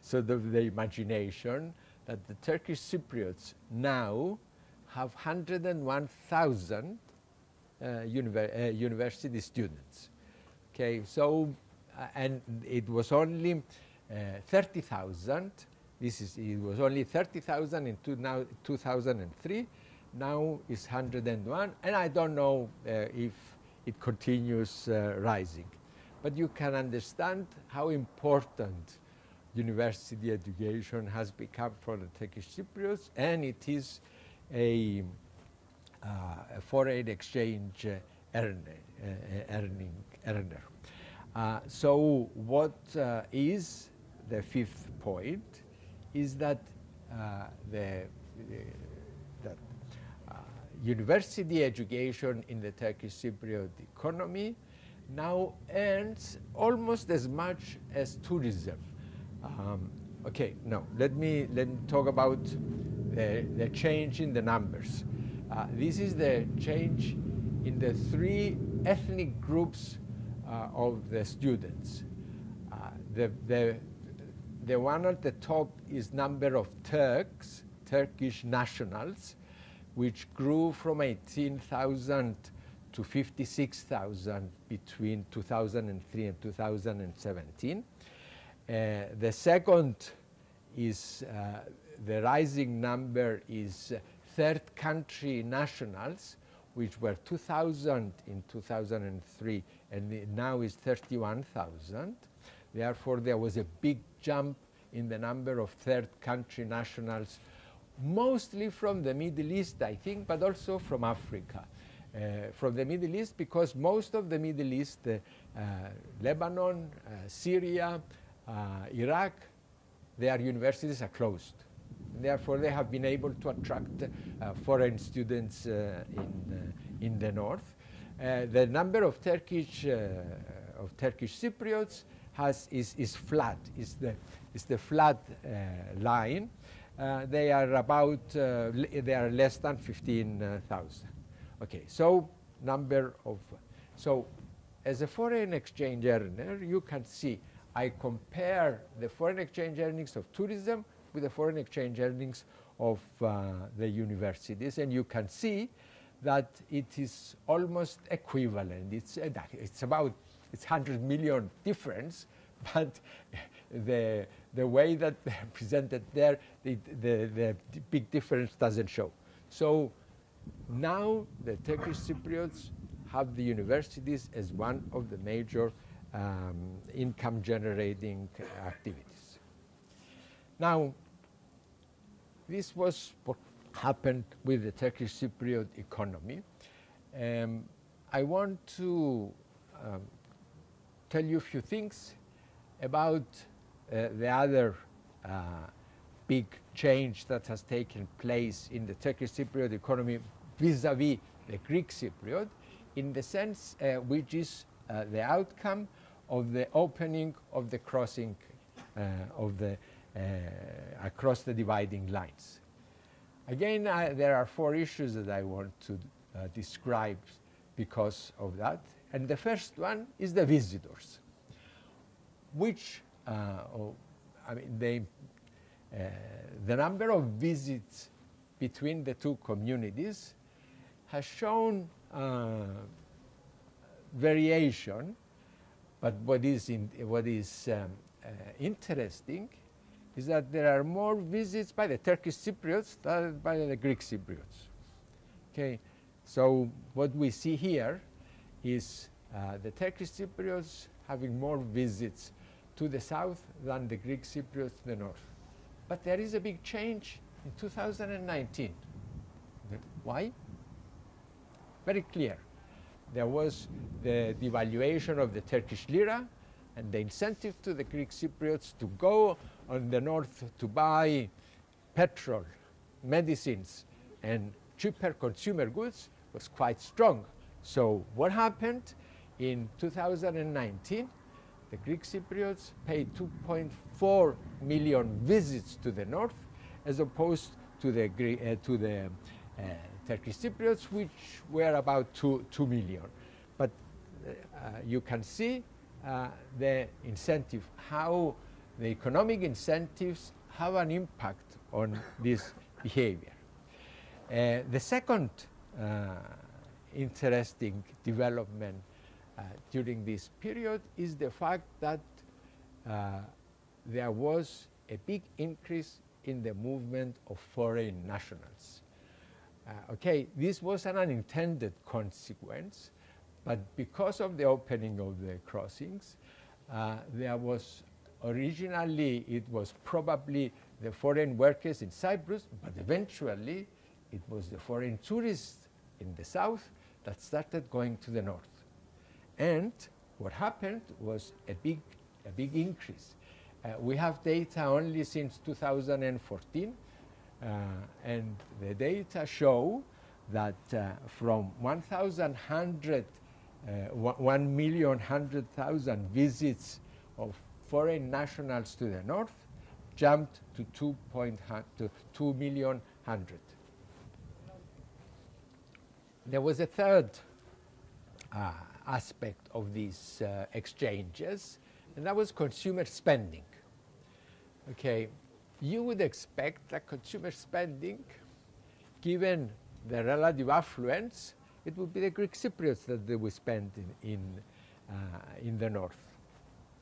sort of the imagination that the Turkish Cypriots now have 101,000 uh, univer uh, university students. Okay, so, uh, and it was only uh, 30,000. This is, it was only 30,000 in two, now 2003. Now it's 101, and I don't know uh, if it continues uh, rising. But you can understand how important university education has become for the Turkish Cypriots, and it is a, uh, a foreign exchange uh, earner, uh, earning earner. Uh, so what is the fifth point is that the, that university education in the Turkish Cypriot economy now earns almost as much as tourism. Um, okay, no, let me, let me talk about the, the change in the numbers. Uh, this is the change in the three ethnic groups uh, of the students. Uh, the, the, the one at the top is number of Turks, Turkish nationals, which grew from 18,000 to 56,000 between 2003 and 2017. Uh, the second is uh, the rising number is third country nationals, which were 2,000 in 2003 and now is 31,000. Therefore, there was a big jump in the number of third country nationals, mostly from the Middle East, I think, but also from Africa. Uh, from the Middle East because most of the Middle East, uh, uh, Lebanon, uh, Syria, uh, Uh, Iraq, their universities are closed. Therefore, they have been able to attract uh, foreign students uh, in, in the north. Uh, the number of Turkish, of Turkish Cypriots has, is, is flat, is the, is the flat line. they are about, they are less than 15,000. Okay, so number of, so as a foreign exchange earner, you can see I compare the foreign exchange earnings of tourism with the foreign exchange earnings of uh, the universities, and you can see that it is almost equivalent. It's, uh, it's about it's 100 million difference, but the, the way that they're presented there, the, the, the big difference doesn't show. So now the Turkish Cypriots have the universities as one of the major um, income generating activities. Now, this was what happened with the Turkish Cypriot economy. Um, I want to um, tell you a few things about uh, the other uh, big change that has taken place in the Turkish Cypriot economy vis-à-vis -vis the Greek Cypriot in the sense uh, which is uh, the outcome of the opening of the crossing uh, of the uh, across the dividing lines. Again, I, there are four issues that I want to uh, describe because of that. And the first one is the visitors, which, oh, I mean, they, the number of visits between the two communities has shown uh, variation, but what is, in, what is um, uh, interesting is that there are more visits by the Turkish Cypriots than by the Greek Cypriots. Okay, so what we see here is uh, the Turkish Cypriots having more visits to the south than the Greek Cypriots to the north. But there is a big change in 2019. Why? very clear. There was the devaluation of the Turkish lira and the incentive to the Greek Cypriots to go on the north to buy petrol, medicines, and cheaper consumer goods was quite strong. So what happened in 2019? the Greek Cypriots paid 2.4 million visits to the north, as opposed to the, uh, to the uh, Turkish Cypriots, which were about 2, 2 million. But uh, you can see uh, the incentive, how the economic incentives have an impact on this behavior. Uh, the second uh, interesting development uh, during this period is the fact that uh, there was a big increase in the movement of foreign nationals. Uh, okay, this was an unintended consequence, but because of the opening of the crossings, uh, there was originally, it was probably the foreign workers in Cyprus, but eventually it was the foreign tourists in the south that started going to the north. And what happened was a big, a big increase. Uh, we have data only since 2014, uh, and the data show that uh, from 1,100, uh, 1 million 100,000 visits of foreign nationals to the north jumped to 2, to 2 million 100. There was a third uh, aspect of these uh, exchanges, and that was consumer spending. Okay, you would expect that consumer spending, given the relative affluence, it would be the Greek Cypriots that they would spend in, in, uh, in the north.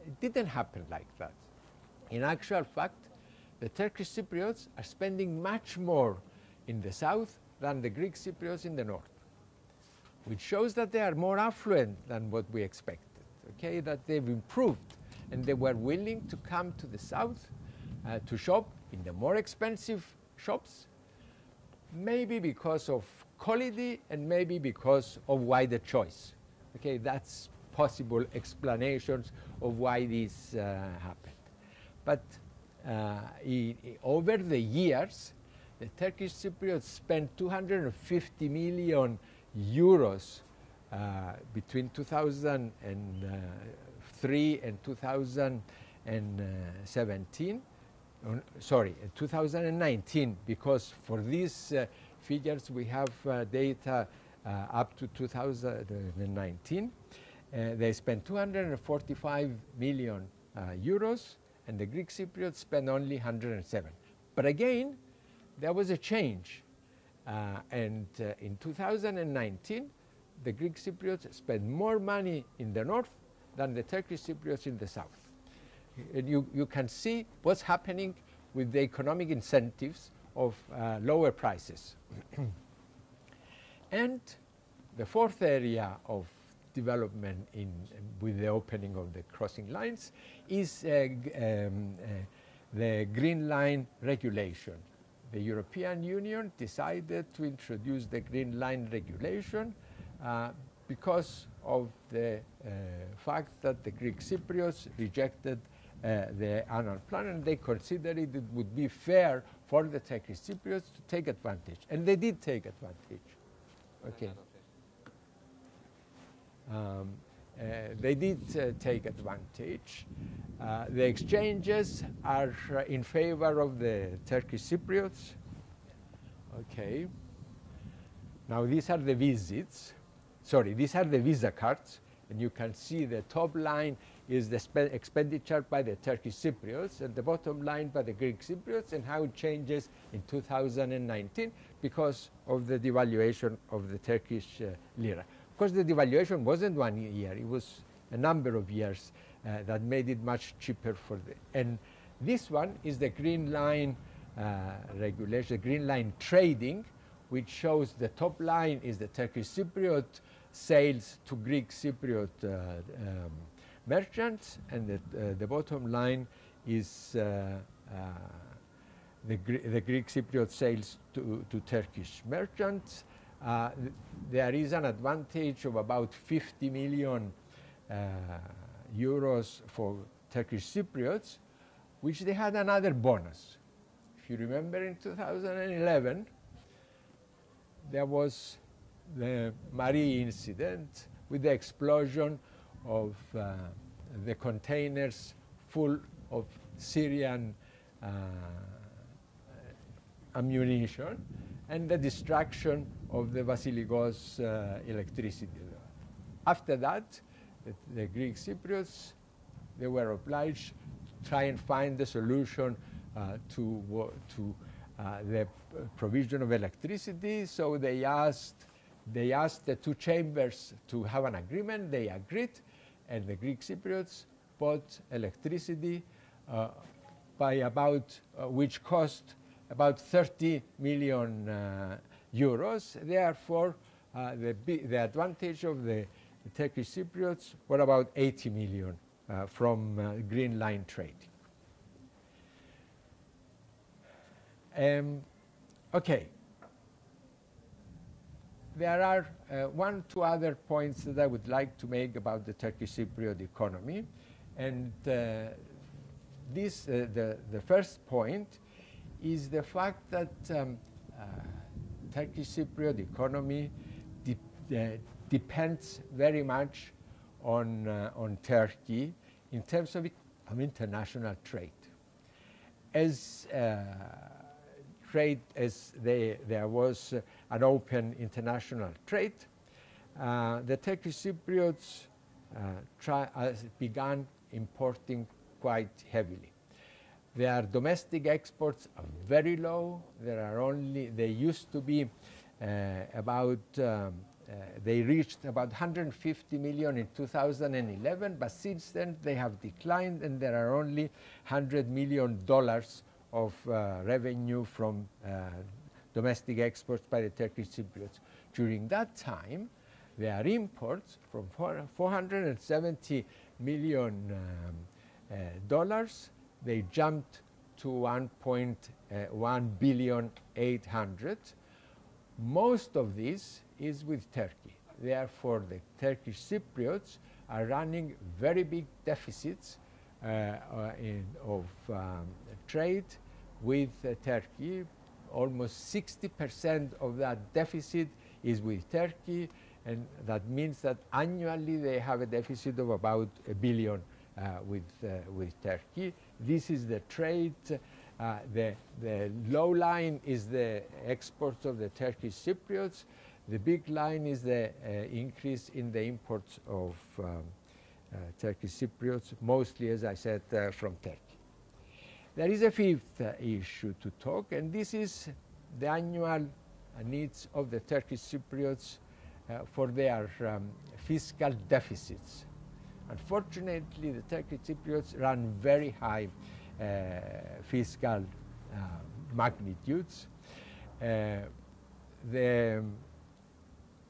It didn't happen like that. In actual fact, the Turkish Cypriots are spending much more in the south than the Greek Cypriots in the north which shows that they are more affluent than what we expected, okay, that they've improved and they were willing to come to the south uh, to shop in the more expensive shops, maybe because of quality and maybe because of wider choice. Okay, that's possible explanations of why this uh, happened. But uh, over the years, the Turkish Cypriots spent 250 million euros uh, between 2003 and 2017. Sorry, 2019, because for these uh, figures we have uh, data uh, up to 2019. Uh, they spent 245 million euros, and the Greek Cypriots spent only 107. But again, there was a change uh, and uh, in 2019, the Greek Cypriots spent more money in the north than the Turkish Cypriots in the south. And you, you can see what's happening with the economic incentives of uh, lower prices. and the fourth area of development in, with the opening of the crossing lines is uh, um, uh, the Green Line regulation the European Union decided to introduce the Green Line regulation uh, because of the uh, fact that the Greek Cypriots rejected uh, the Annan plan and they considered it, would be fair for the Turkish Cypriots to take advantage. And they did take advantage. Okay. Um, uh, they did uh, take advantage. Uh, the exchanges are in favor of the Turkish Cypriots. Okay. Now these are the visits. Sorry, these are the visa cards. And you can see the top line is the expenditure by the Turkish Cypriots and the bottom line by the Greek Cypriots and how it changes in 2019 because of the devaluation of the Turkish uh, lira. Of course, the devaluation wasn't one year, it was a number of years uh, that made it much cheaper for the. And this one is the green line uh, regulation, green line trading, which shows the top line is the Turkish Cypriot sales to Greek Cypriot uh, um, merchants, and the, uh, the bottom line is uh, uh, the, the, Greek Cypriot sales to, to Turkish merchants. Uh, there is an advantage of about 50 million uh, euros for Turkish Cypriots, which they had another bonus. If you remember in 2011, there was the Mari incident with the explosion of uh, the containers full of Syrian uh, ammunition and the destruction of the Vasilikos uh, electricity. After that, the, Greek Cypriots, they were obliged to try and find the solution uh, to, to uh, the provision of electricity. So they asked, they asked the two chambers to have an agreement. They agreed, and the Greek Cypriots bought electricity uh, by about, uh, which cost about 30 million uh, euros. Therefore, the, the advantage of the, Turkish Cypriots were about 80 million uh, from uh, green line trade. Um, okay. There are uh, one, two other points that I would like to make about the Turkish Cypriot economy. And uh, this, uh, the, the first point is the fact that um, uh, Turkish Cypriot economy de uh, depends very much on, uh, on Turkey in terms of, it, of international trade. As trade, as they, there was an open international trade, uh, the Turkish Cypriots try, began importing quite heavily. Their domestic exports are very low. There are only, they used to be uh, about, um, uh, they reached about 150 million in 2011, but since then they have declined and there are only 100 million dollars of uh, revenue from uh, domestic exports by the Turkish Cypriots. During that time, their imports from 470 million um, uh, dollars they jumped to 1.1 uh, 800. Most of this is with Turkey. Therefore, the Turkish Cypriots are running very big deficits uh, uh, in, of um, trade with uh, Turkey. Almost 60% of that deficit is with Turkey, and that means that annually they have a deficit of about a billion uh, with, uh, with Turkey. This is the trade. Uh, the, the low line is the exports of the Turkish Cypriots. The big line is the uh, increase in the imports of um, uh, Turkish Cypriots, mostly, as I said, uh, from Turkey. There is a fifth uh, issue to talk, and this is the annual needs of the Turkish Cypriots for their um, fiscal deficits. Unfortunately, the Turkish Cypriots run very high uh, fiscal uh, magnitudes. Uh, the,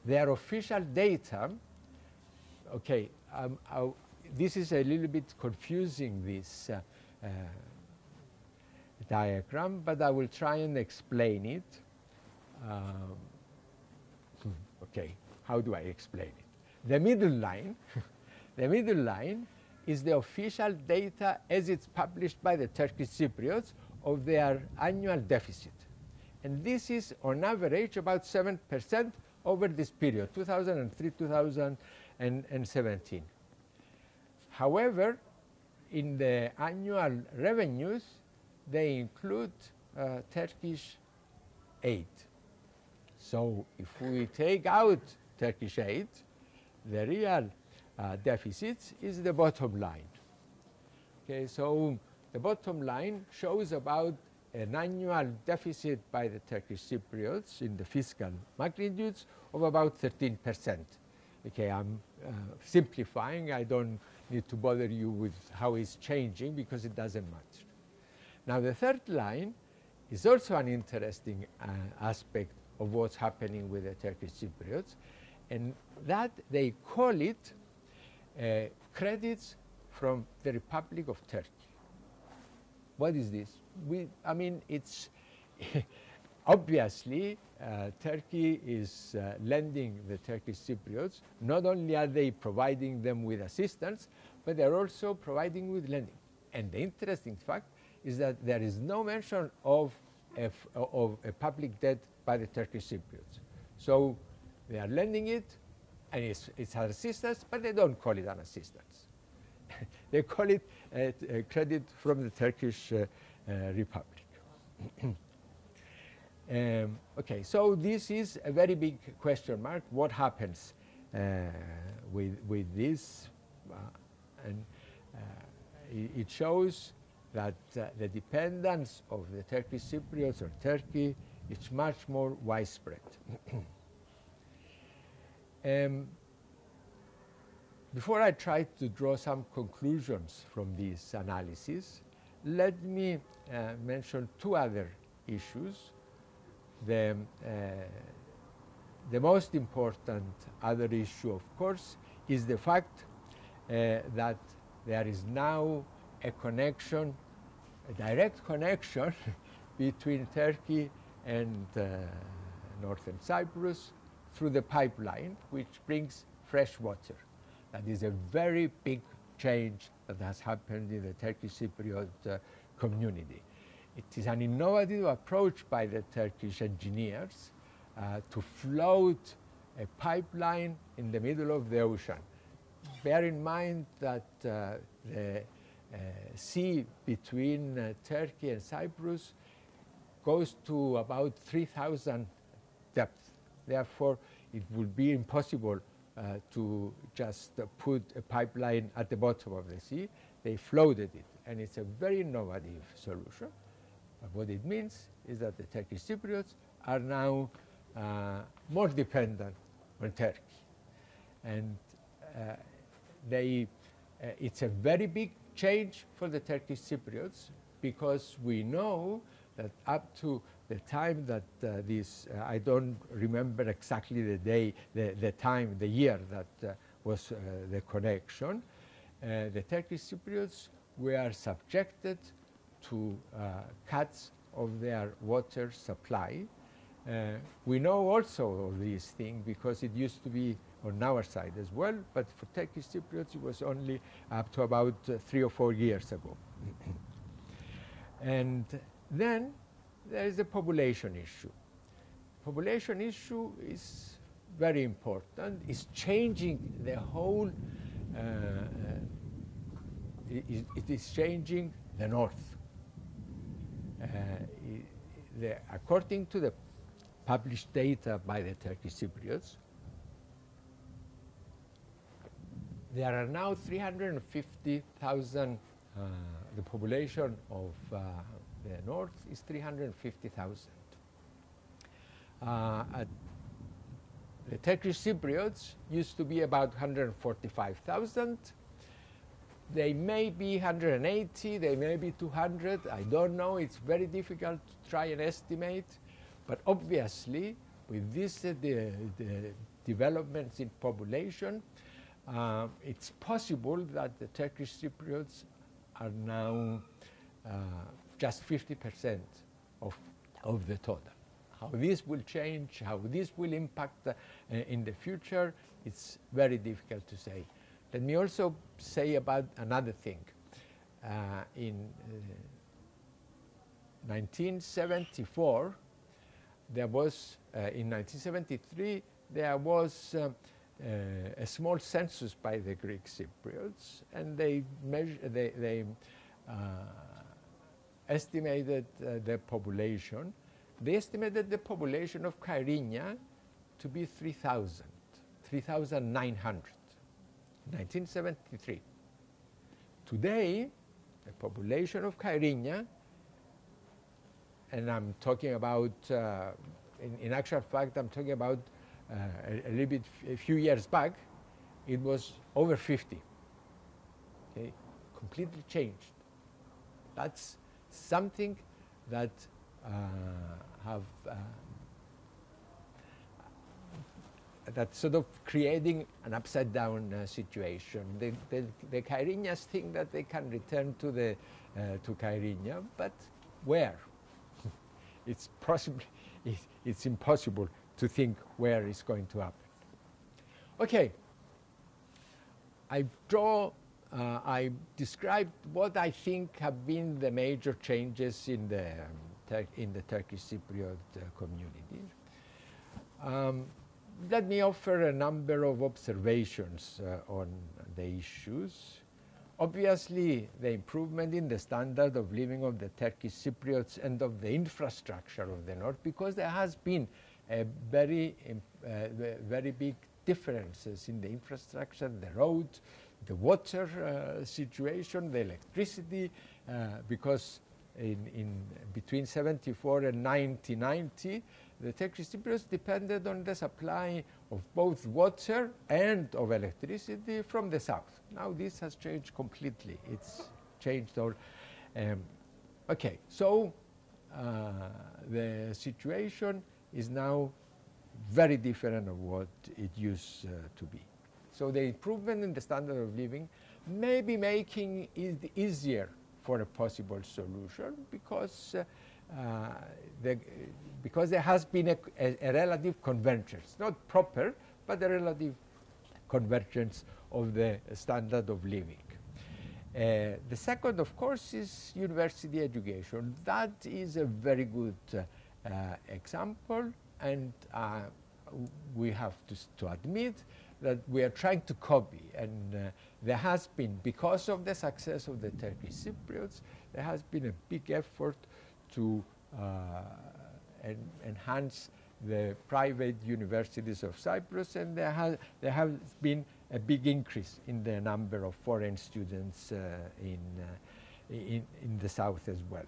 their official data, okay, um, I, this is a little bit confusing, this uh, uh, diagram, but I will try and explain it. Um, hmm, okay, how do I explain it? The middle line The middle line is the official data as it's published by the Turkish Cypriots of their annual deficit. And this is on average about 7% over this period, 2003-2017. However, in the annual revenues, they include uh, Turkish aid. So if we take out Turkish aid, the real uh, deficits is the bottom line. Okay, so the bottom line shows about an annual deficit by the Turkish Cypriots in the fiscal magnitudes of about 13 percent. Okay, I'm uh, simplifying. I don't need to bother you with how it's changing because it doesn't matter. Now the third line is also an interesting uh, aspect of what's happening with the Turkish Cypriots, and that they call it uh, credits from the Republic of Turkey. What is this? We, I mean, it's obviously uh, Turkey is uh, lending the Turkish Cypriots. Not only are they providing them with assistance, but they're also providing with lending. And the interesting fact is that there is no mention of a, of a public debt by the Turkish Cypriots. So they are lending it, and it's, it's an assistance, but they don't call it an assistance. they call it uh, credit from the Turkish uh, Republic. um, okay, so this is a very big question mark. What happens with, with this? and it, it shows that uh, the dependence of the Turkish Cypriots or Turkey is much more widespread. um, before I try to draw some conclusions from this analysis, let me uh, mention two other issues. The, uh, the most important other issue, of course, is the fact uh, that there is now a connection, a direct connection between Turkey and uh, northern Cyprus through the pipeline, which brings fresh water. That is a very big change that has happened in the Turkish Cypriot uh, community. It is an innovative approach by the Turkish engineers uh, to float a pipeline in the middle of the ocean. Bear in mind that uh, the sea between uh, Turkey and Cyprus goes to about 3,000 depth. Therefore, it would be impossible uh, to just uh, put a pipeline at the bottom of the sea. They floated it, and it's a very innovative solution. But what it means is that the Turkish Cypriots are now uh, more dependent on Turkey. And uh, they, uh, it's a very big change for the Turkish Cypriots because we know that up to the time that uh, this, uh, I don't remember exactly the day, the, the time, the year that uh, was uh, the connection, uh, the Turkish Cypriots were subjected to uh, cuts of their water supply. we know also of this thing because it used to be on our side as well, but for Turkish Cypriots it was only up to about three or four years ago. and then there is a population issue. Population issue is very important. It's changing the whole, uh, it, it is changing the north. Uh, the, according to the published data by the Turkish Cypriots, there are now 350,000, uh, the population of uh, the north is 350,000. Uh, the Turkish Cypriots used to be about 145,000. They may be 180, they may be 200, I don't know. It's very difficult to try and estimate. But obviously, with this, uh, the, the developments in population, uh, it's possible that the Turkish Cypriots are now uh, just 50% of, of the total. How this will change, how this will impact uh, in the future, it's very difficult to say. Let me also say about another thing. Uh, in 1974, uh, there was, uh, in 1973, there was a small census by the Greek Cypriots, and they, measure, they, they estimated uh, the population. They estimated the population of Kyrenia to be 3,000, 3,900, 1973. Today, the population of Kyrenia, and I'm talking about, uh, in, in, actual fact, I'm talking about uh, a, a, little bit, a few years back, it was over 50. Okay, completely changed. That's something that uh, have uh, that sort of creating an upside down uh, situation. The, the, the think that they can return to the uh, to Kyrenia, but where? it's possibly it's, it's impossible to think where it's going to happen. Okay, I draw uh, I described what I think have been the major changes in the, um, in the Turkish Cypriot uh, community. Um, let me offer a number of observations uh, on the issues. Obviously, the improvement in the standard of living of the Turkish Cypriots and of the infrastructure of the north, because there has been very, uh, very big differences in the infrastructure, the roads, the water uh, situation, the electricity, uh, because in, in between 74 and 1990, the Turkish Cypriots depended on the supply of both water and of electricity from the south. Now this has changed completely. It's changed all. Um, okay, so uh, the situation is now very different of what it used uh, to be. So the improvement in the standard of living may be making it easier for a possible solution because uh, uh, the, because there has been a, a, a, relative convergence, not proper, but a relative convergence of the standard of living. Uh, the second, of course, is university education. That is a very good uh, example, and uh, we have to, to admit that we are trying to copy. And uh, there has been, because of the success of the Turkish Cypriots, there has been a big effort to uh, en enhance the private universities of Cyprus, and there, has there has been a big increase in the number of foreign students uh, in, uh, in, in the south as well.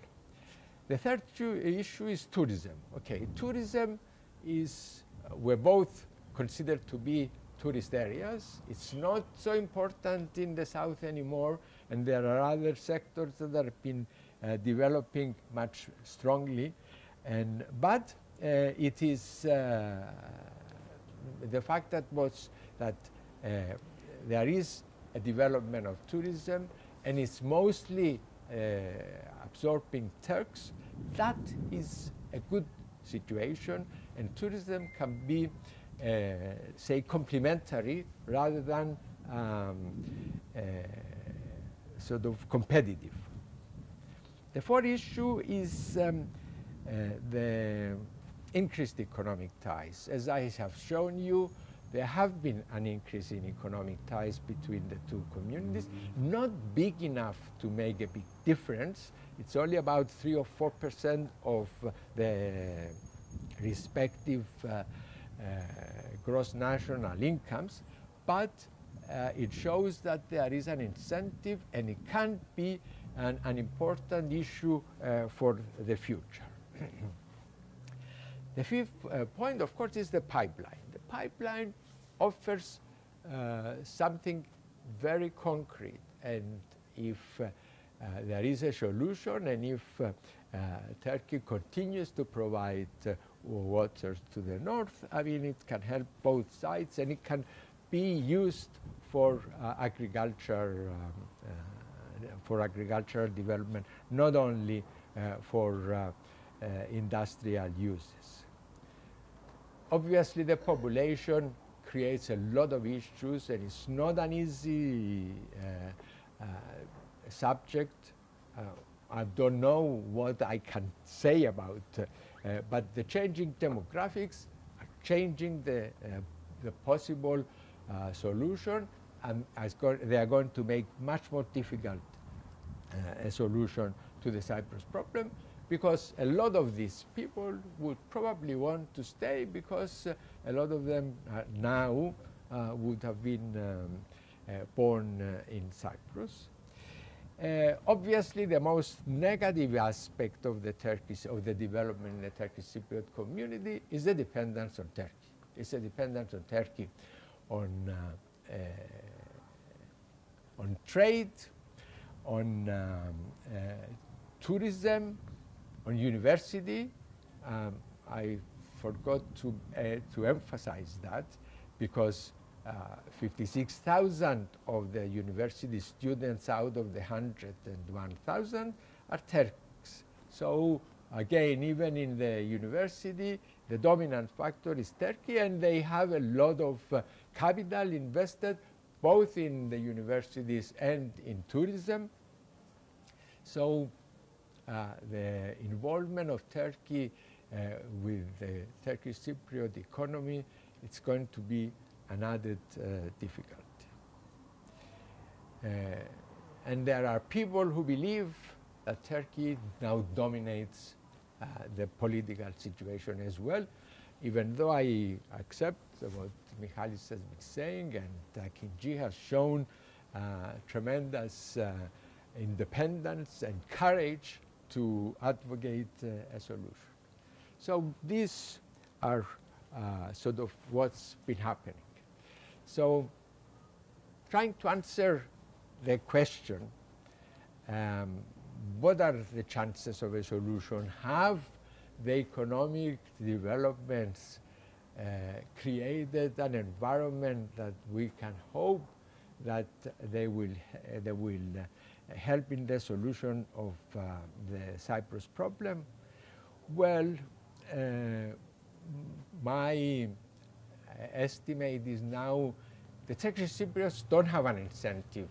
The third issue is tourism. Okay, tourism is, uh, we're both considered to be tourist areas. It's not so important in the south anymore, and there are other sectors that have been uh, developing much strongly. And, but uh, it is uh, the fact that was that uh, there is a development of tourism and it's mostly uh, absorbing Turks. That is a good situation, and tourism can be uh, say, complementary rather than um, uh, sort of competitive. The fourth issue is um, uh, the increased economic ties. As I have shown you, there have been an increase in economic ties between the two communities, not big enough to make a big difference. It's only about 3 or 4 percent of the respective uh, uh, gross national incomes, but uh, it shows that there is an incentive and it can be an, an important issue uh, for the future. the fifth point, of course, is the pipeline. The pipeline offers something very concrete and if uh, there is a solution and if uh, uh, Turkey continues to provide waters to the north. I mean, it can help both sides and it can be used for uh, agriculture, um, uh, for agricultural development, not only uh, for uh, uh, industrial uses. Obviously, the population creates a lot of issues and it's not an easy subject. I don't know what I can say about uh, but the changing demographics are changing the, uh, the possible uh, solution and they are going to make much more difficult a solution to the Cyprus problem because a lot of these people would probably want to stay because uh, a lot of them uh, now uh, would have been um, born in Cyprus. Uh, obviously, the most negative aspect of the Turkish of the development in the Turkish Cypriot community is the dependence on Turkey. It's a dependence on Turkey on uh, uh, on trade, on um, uh, tourism, on university. Um, I forgot to uh, to emphasize that because uh, 56,000 of the university students out of the 101,000 are Turks. So again, even in the university, the dominant factor is Turkey, and they have a lot of uh, capital invested both in the universities and in tourism. So the involvement of Turkey uh, with the Turkish Cypriot economy, it's going to be an added uh, difficulty. Uh, And there are people who believe that Turkey now dominates uh, the political situation as well, even though I accept what Michalis has been saying and uh, Akıncı has shown uh, tremendous uh, independence and courage to advocate uh, a solution. So these are uh, sort of what's been happening. So trying to answer the question, um, what are the chances of a solution? Have the economic developments uh, created an environment that we can hope that they will, uh, they will help in the solution of uh, the Cyprus problem? Well, uh, my estimate is now the Turkish Cypriots don't have an incentive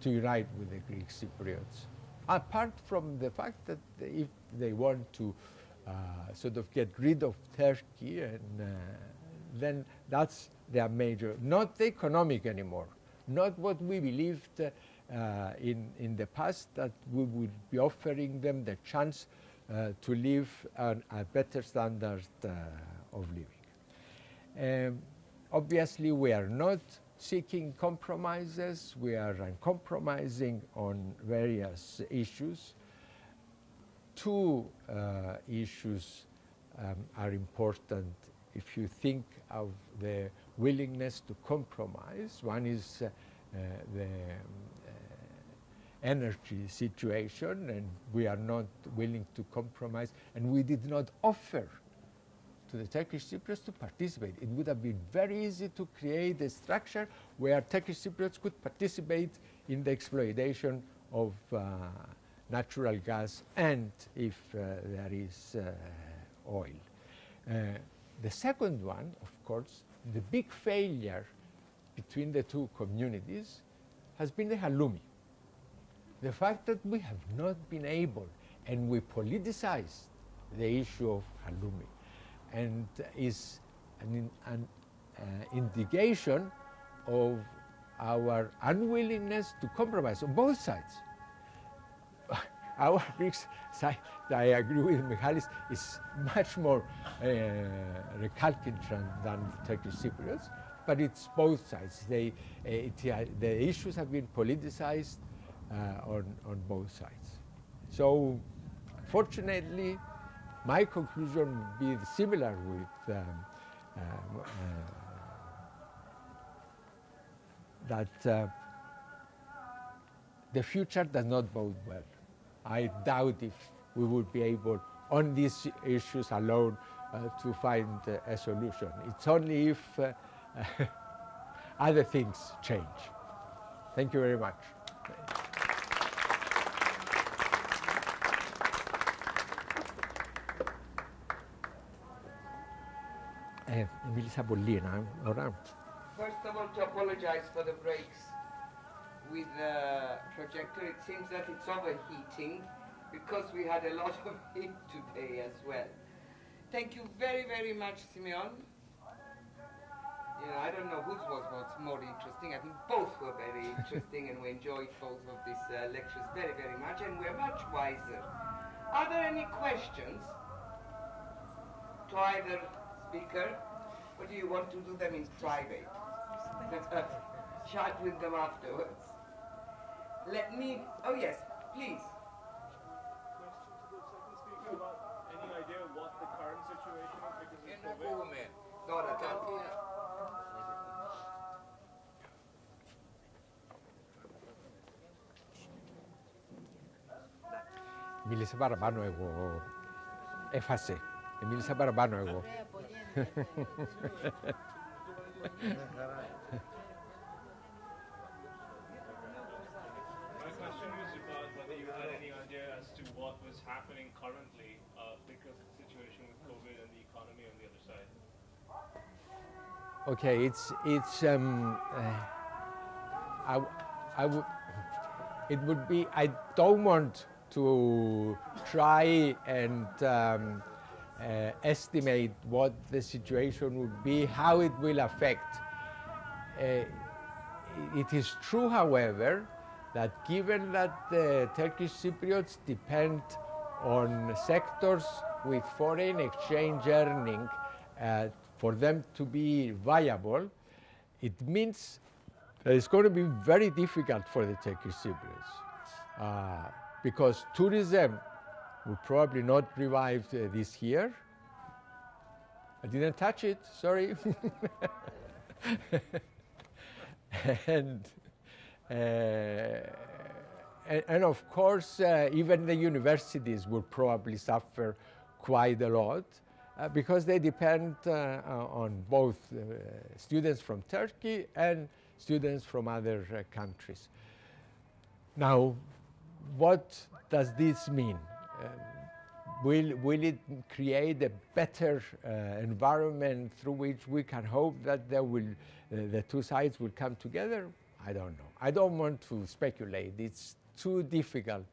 to unite with the Greek Cypriots. Apart from the fact that if they want to uh, sort of get rid of Turkey, and uh, then that's their major, not the economic anymore, not what we believed uh, in, in the past that we would be offering them the chance uh, to live a better standard uh, of living. Um, obviously, we are not seeking compromises. We are uncompromising on various issues. Two uh, issues um, are important if you think of the willingness to compromise. One is uh, uh, the energy situation, and we are not willing to compromise, and we did not offer to the Turkish Cypriots to participate. It would have been very easy to create a structure where Turkish Cypriots could participate in the exploitation of uh, natural gas and if uh, there is uh, oil. Uh, the second one, of course, the big failure between the two communities has been the halloumi. The fact that we have not been able, and we politicized the issue of halloumi, and is an, an uh, indication of our unwillingness to compromise on both sides. our Greek side, I agree with Michalis, is much more uh, recalcitrant than the Turkish Cypriots, but it's both sides. They, uh, it, uh, the issues have been politicized on, on both sides. So fortunately, my conclusion would be similar with um, uh, uh, that uh, the future does not bode well. I doubt if we would be able, on these issues alone, uh, to find uh, a solution. It's only if other things change. Thank you very much. Eh, First of all, to apologize for the breaks. With the projector, it seems that it's overheating because we had a lot of heat today as well. Thank you very, very much, Symeon. You know, I don't know whose was what's more interesting. I think both were very interesting and we enjoyed both of these uh, lectures very, very much and we're much wiser. Are there any questions to either speaker? Or do you want to do them in private? Chat with them afterwards. Let me, oh yes, please. Question to the second speaker about any idea what the current situation is because of COVID? Τώρα, τώρα. Μίλησε παραπάνω εγώ. Έφασε. Ε, Μίλησα παραπάνω εγώ. My question was about whether you had any idea as to what was happening currently uh, because of the situation with COVID and the economy on the other side. Okay, it's it's um, uh, I would it would be I don't want to try and. Um, uh, estimate what the situation would be, how it will affect. Uh, it is true, however, that given that the Turkish Cypriots depend on sectors with foreign exchange earning uh, for them to be viable, it means that it's going to be very difficult for the Turkish Cypriots uh, because tourism will probably not revive uh, this year. I didn't touch it, sorry. and, uh, and, and of course, uh, even the universities will probably suffer quite a lot uh, because they depend uh, uh, on both students from Turkey and students from other countries. Now, what does this mean? Um, will, will it create a better uh, environment through which we can hope that there will, uh, the two sides will come together? I don't know. I don't want to speculate. It's too difficult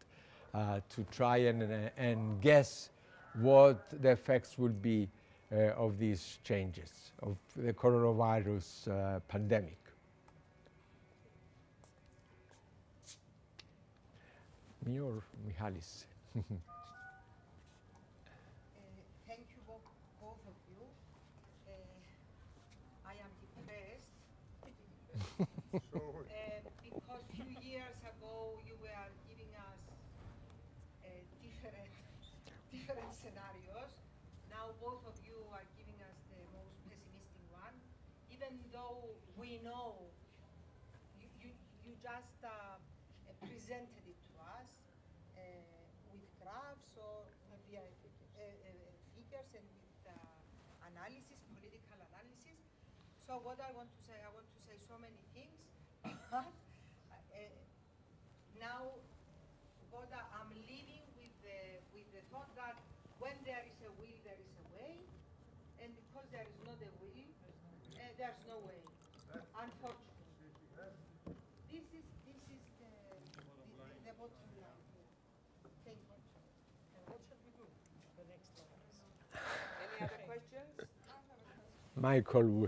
uh, to try and, uh, and guess what the effects will be uh, of these changes, of the coronavirus uh, pandemic. Me or Michalis? Uh, Thank you both, both of you. Uh, I am depressed. Uh, because few years ago you were giving us uh, different, different scenarios. Now both of you are giving us the most pessimistic one, even though we know you, you, you just uh, uh, presented it to us uh, with graphs or maybe I think, uh, uh, figures and with uh, analysis, political analysis. So what I want to say, I want to say so many things. uh, now, what I- I'm leaving with the with the thought that when there is a will, there is a way, and because there is not a will, uh, there's no way. Unfortunately, this is this is the the, the, the bottom line here. Thank you. And what shall we do? The next one. Any other questions? Michael,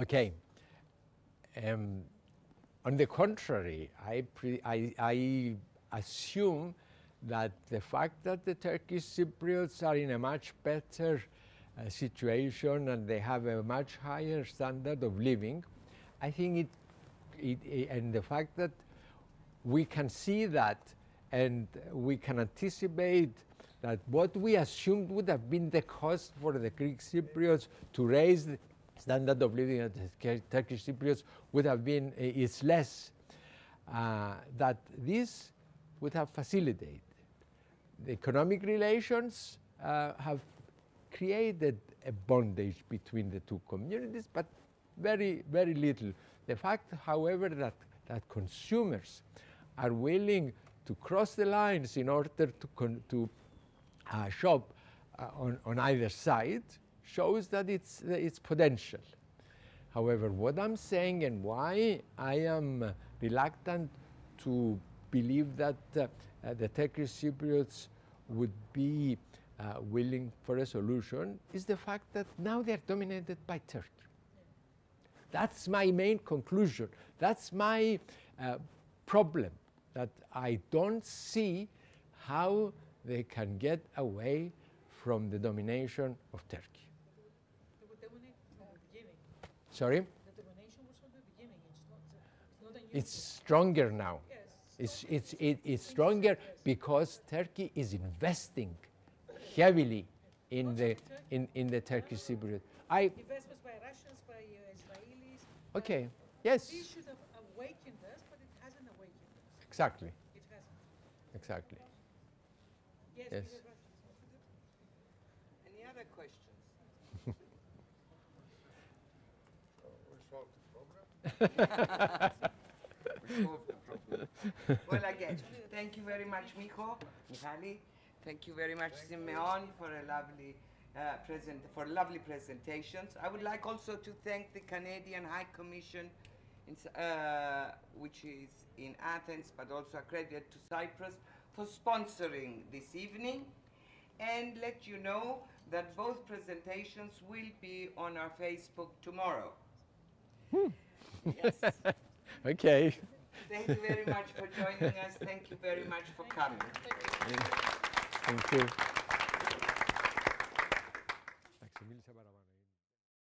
Okay. Um, on the contrary, I, I, I assume that the fact that the Turkish Cypriots are in a much better uh, situation and they have a much higher standard of living, I think it, it, i- and the fact that we can see that and we can anticipate that what we assumed would have been the cost for the Greek Cypriots to raise standard of living of Turkish Cypriots would have been uh, is less. Uh, that this would have facilitated. The economic relations uh, have created a bondage between the two communities, but very, very little. The fact, however, that, that consumers are willing to cross the lines in order to, to uh, shop uh, on, on either side shows that it's, it's potential. However, what I'm saying and why I am reluctant to believe that uh, uh, the Turkish Cypriots would be uh, willing for a solution is the fact that now they're dominated by Turkey. That's my main conclusion. That's my uh, problem, that I don't see how they can get away from the domination of Turkey. They were dominated from the beginning. Sorry? The domination was from the beginning. It's not. It's not a new. It's stronger now. Yes. It's, it's, it, it's stronger because Turkey is investing heavily in the, in, in the Turkish Cypriot. I, Investments by Russians, by uh, Israelis. okay, yes, This should have awakened us, but it hasn't awakened us. exactly, It hasn't. exactly. Yes, Yes. we have Russians. Any other questions? We solved the problem. we solve the problem. well, again, thank you very much, Mijo, Mihaly. Thank you very much, Symeon, for a lovely uh, present for lovely presentations. I would like also to thank the Canadian High Commission, in, uh, which is in Athens, but also accredited to Cyprus, for sponsoring this evening, and let you know that both presentations will be on our Facebook tomorrow. Yes. Okay. Thank you very much for joining us. Thank you very much for coming. Thank you.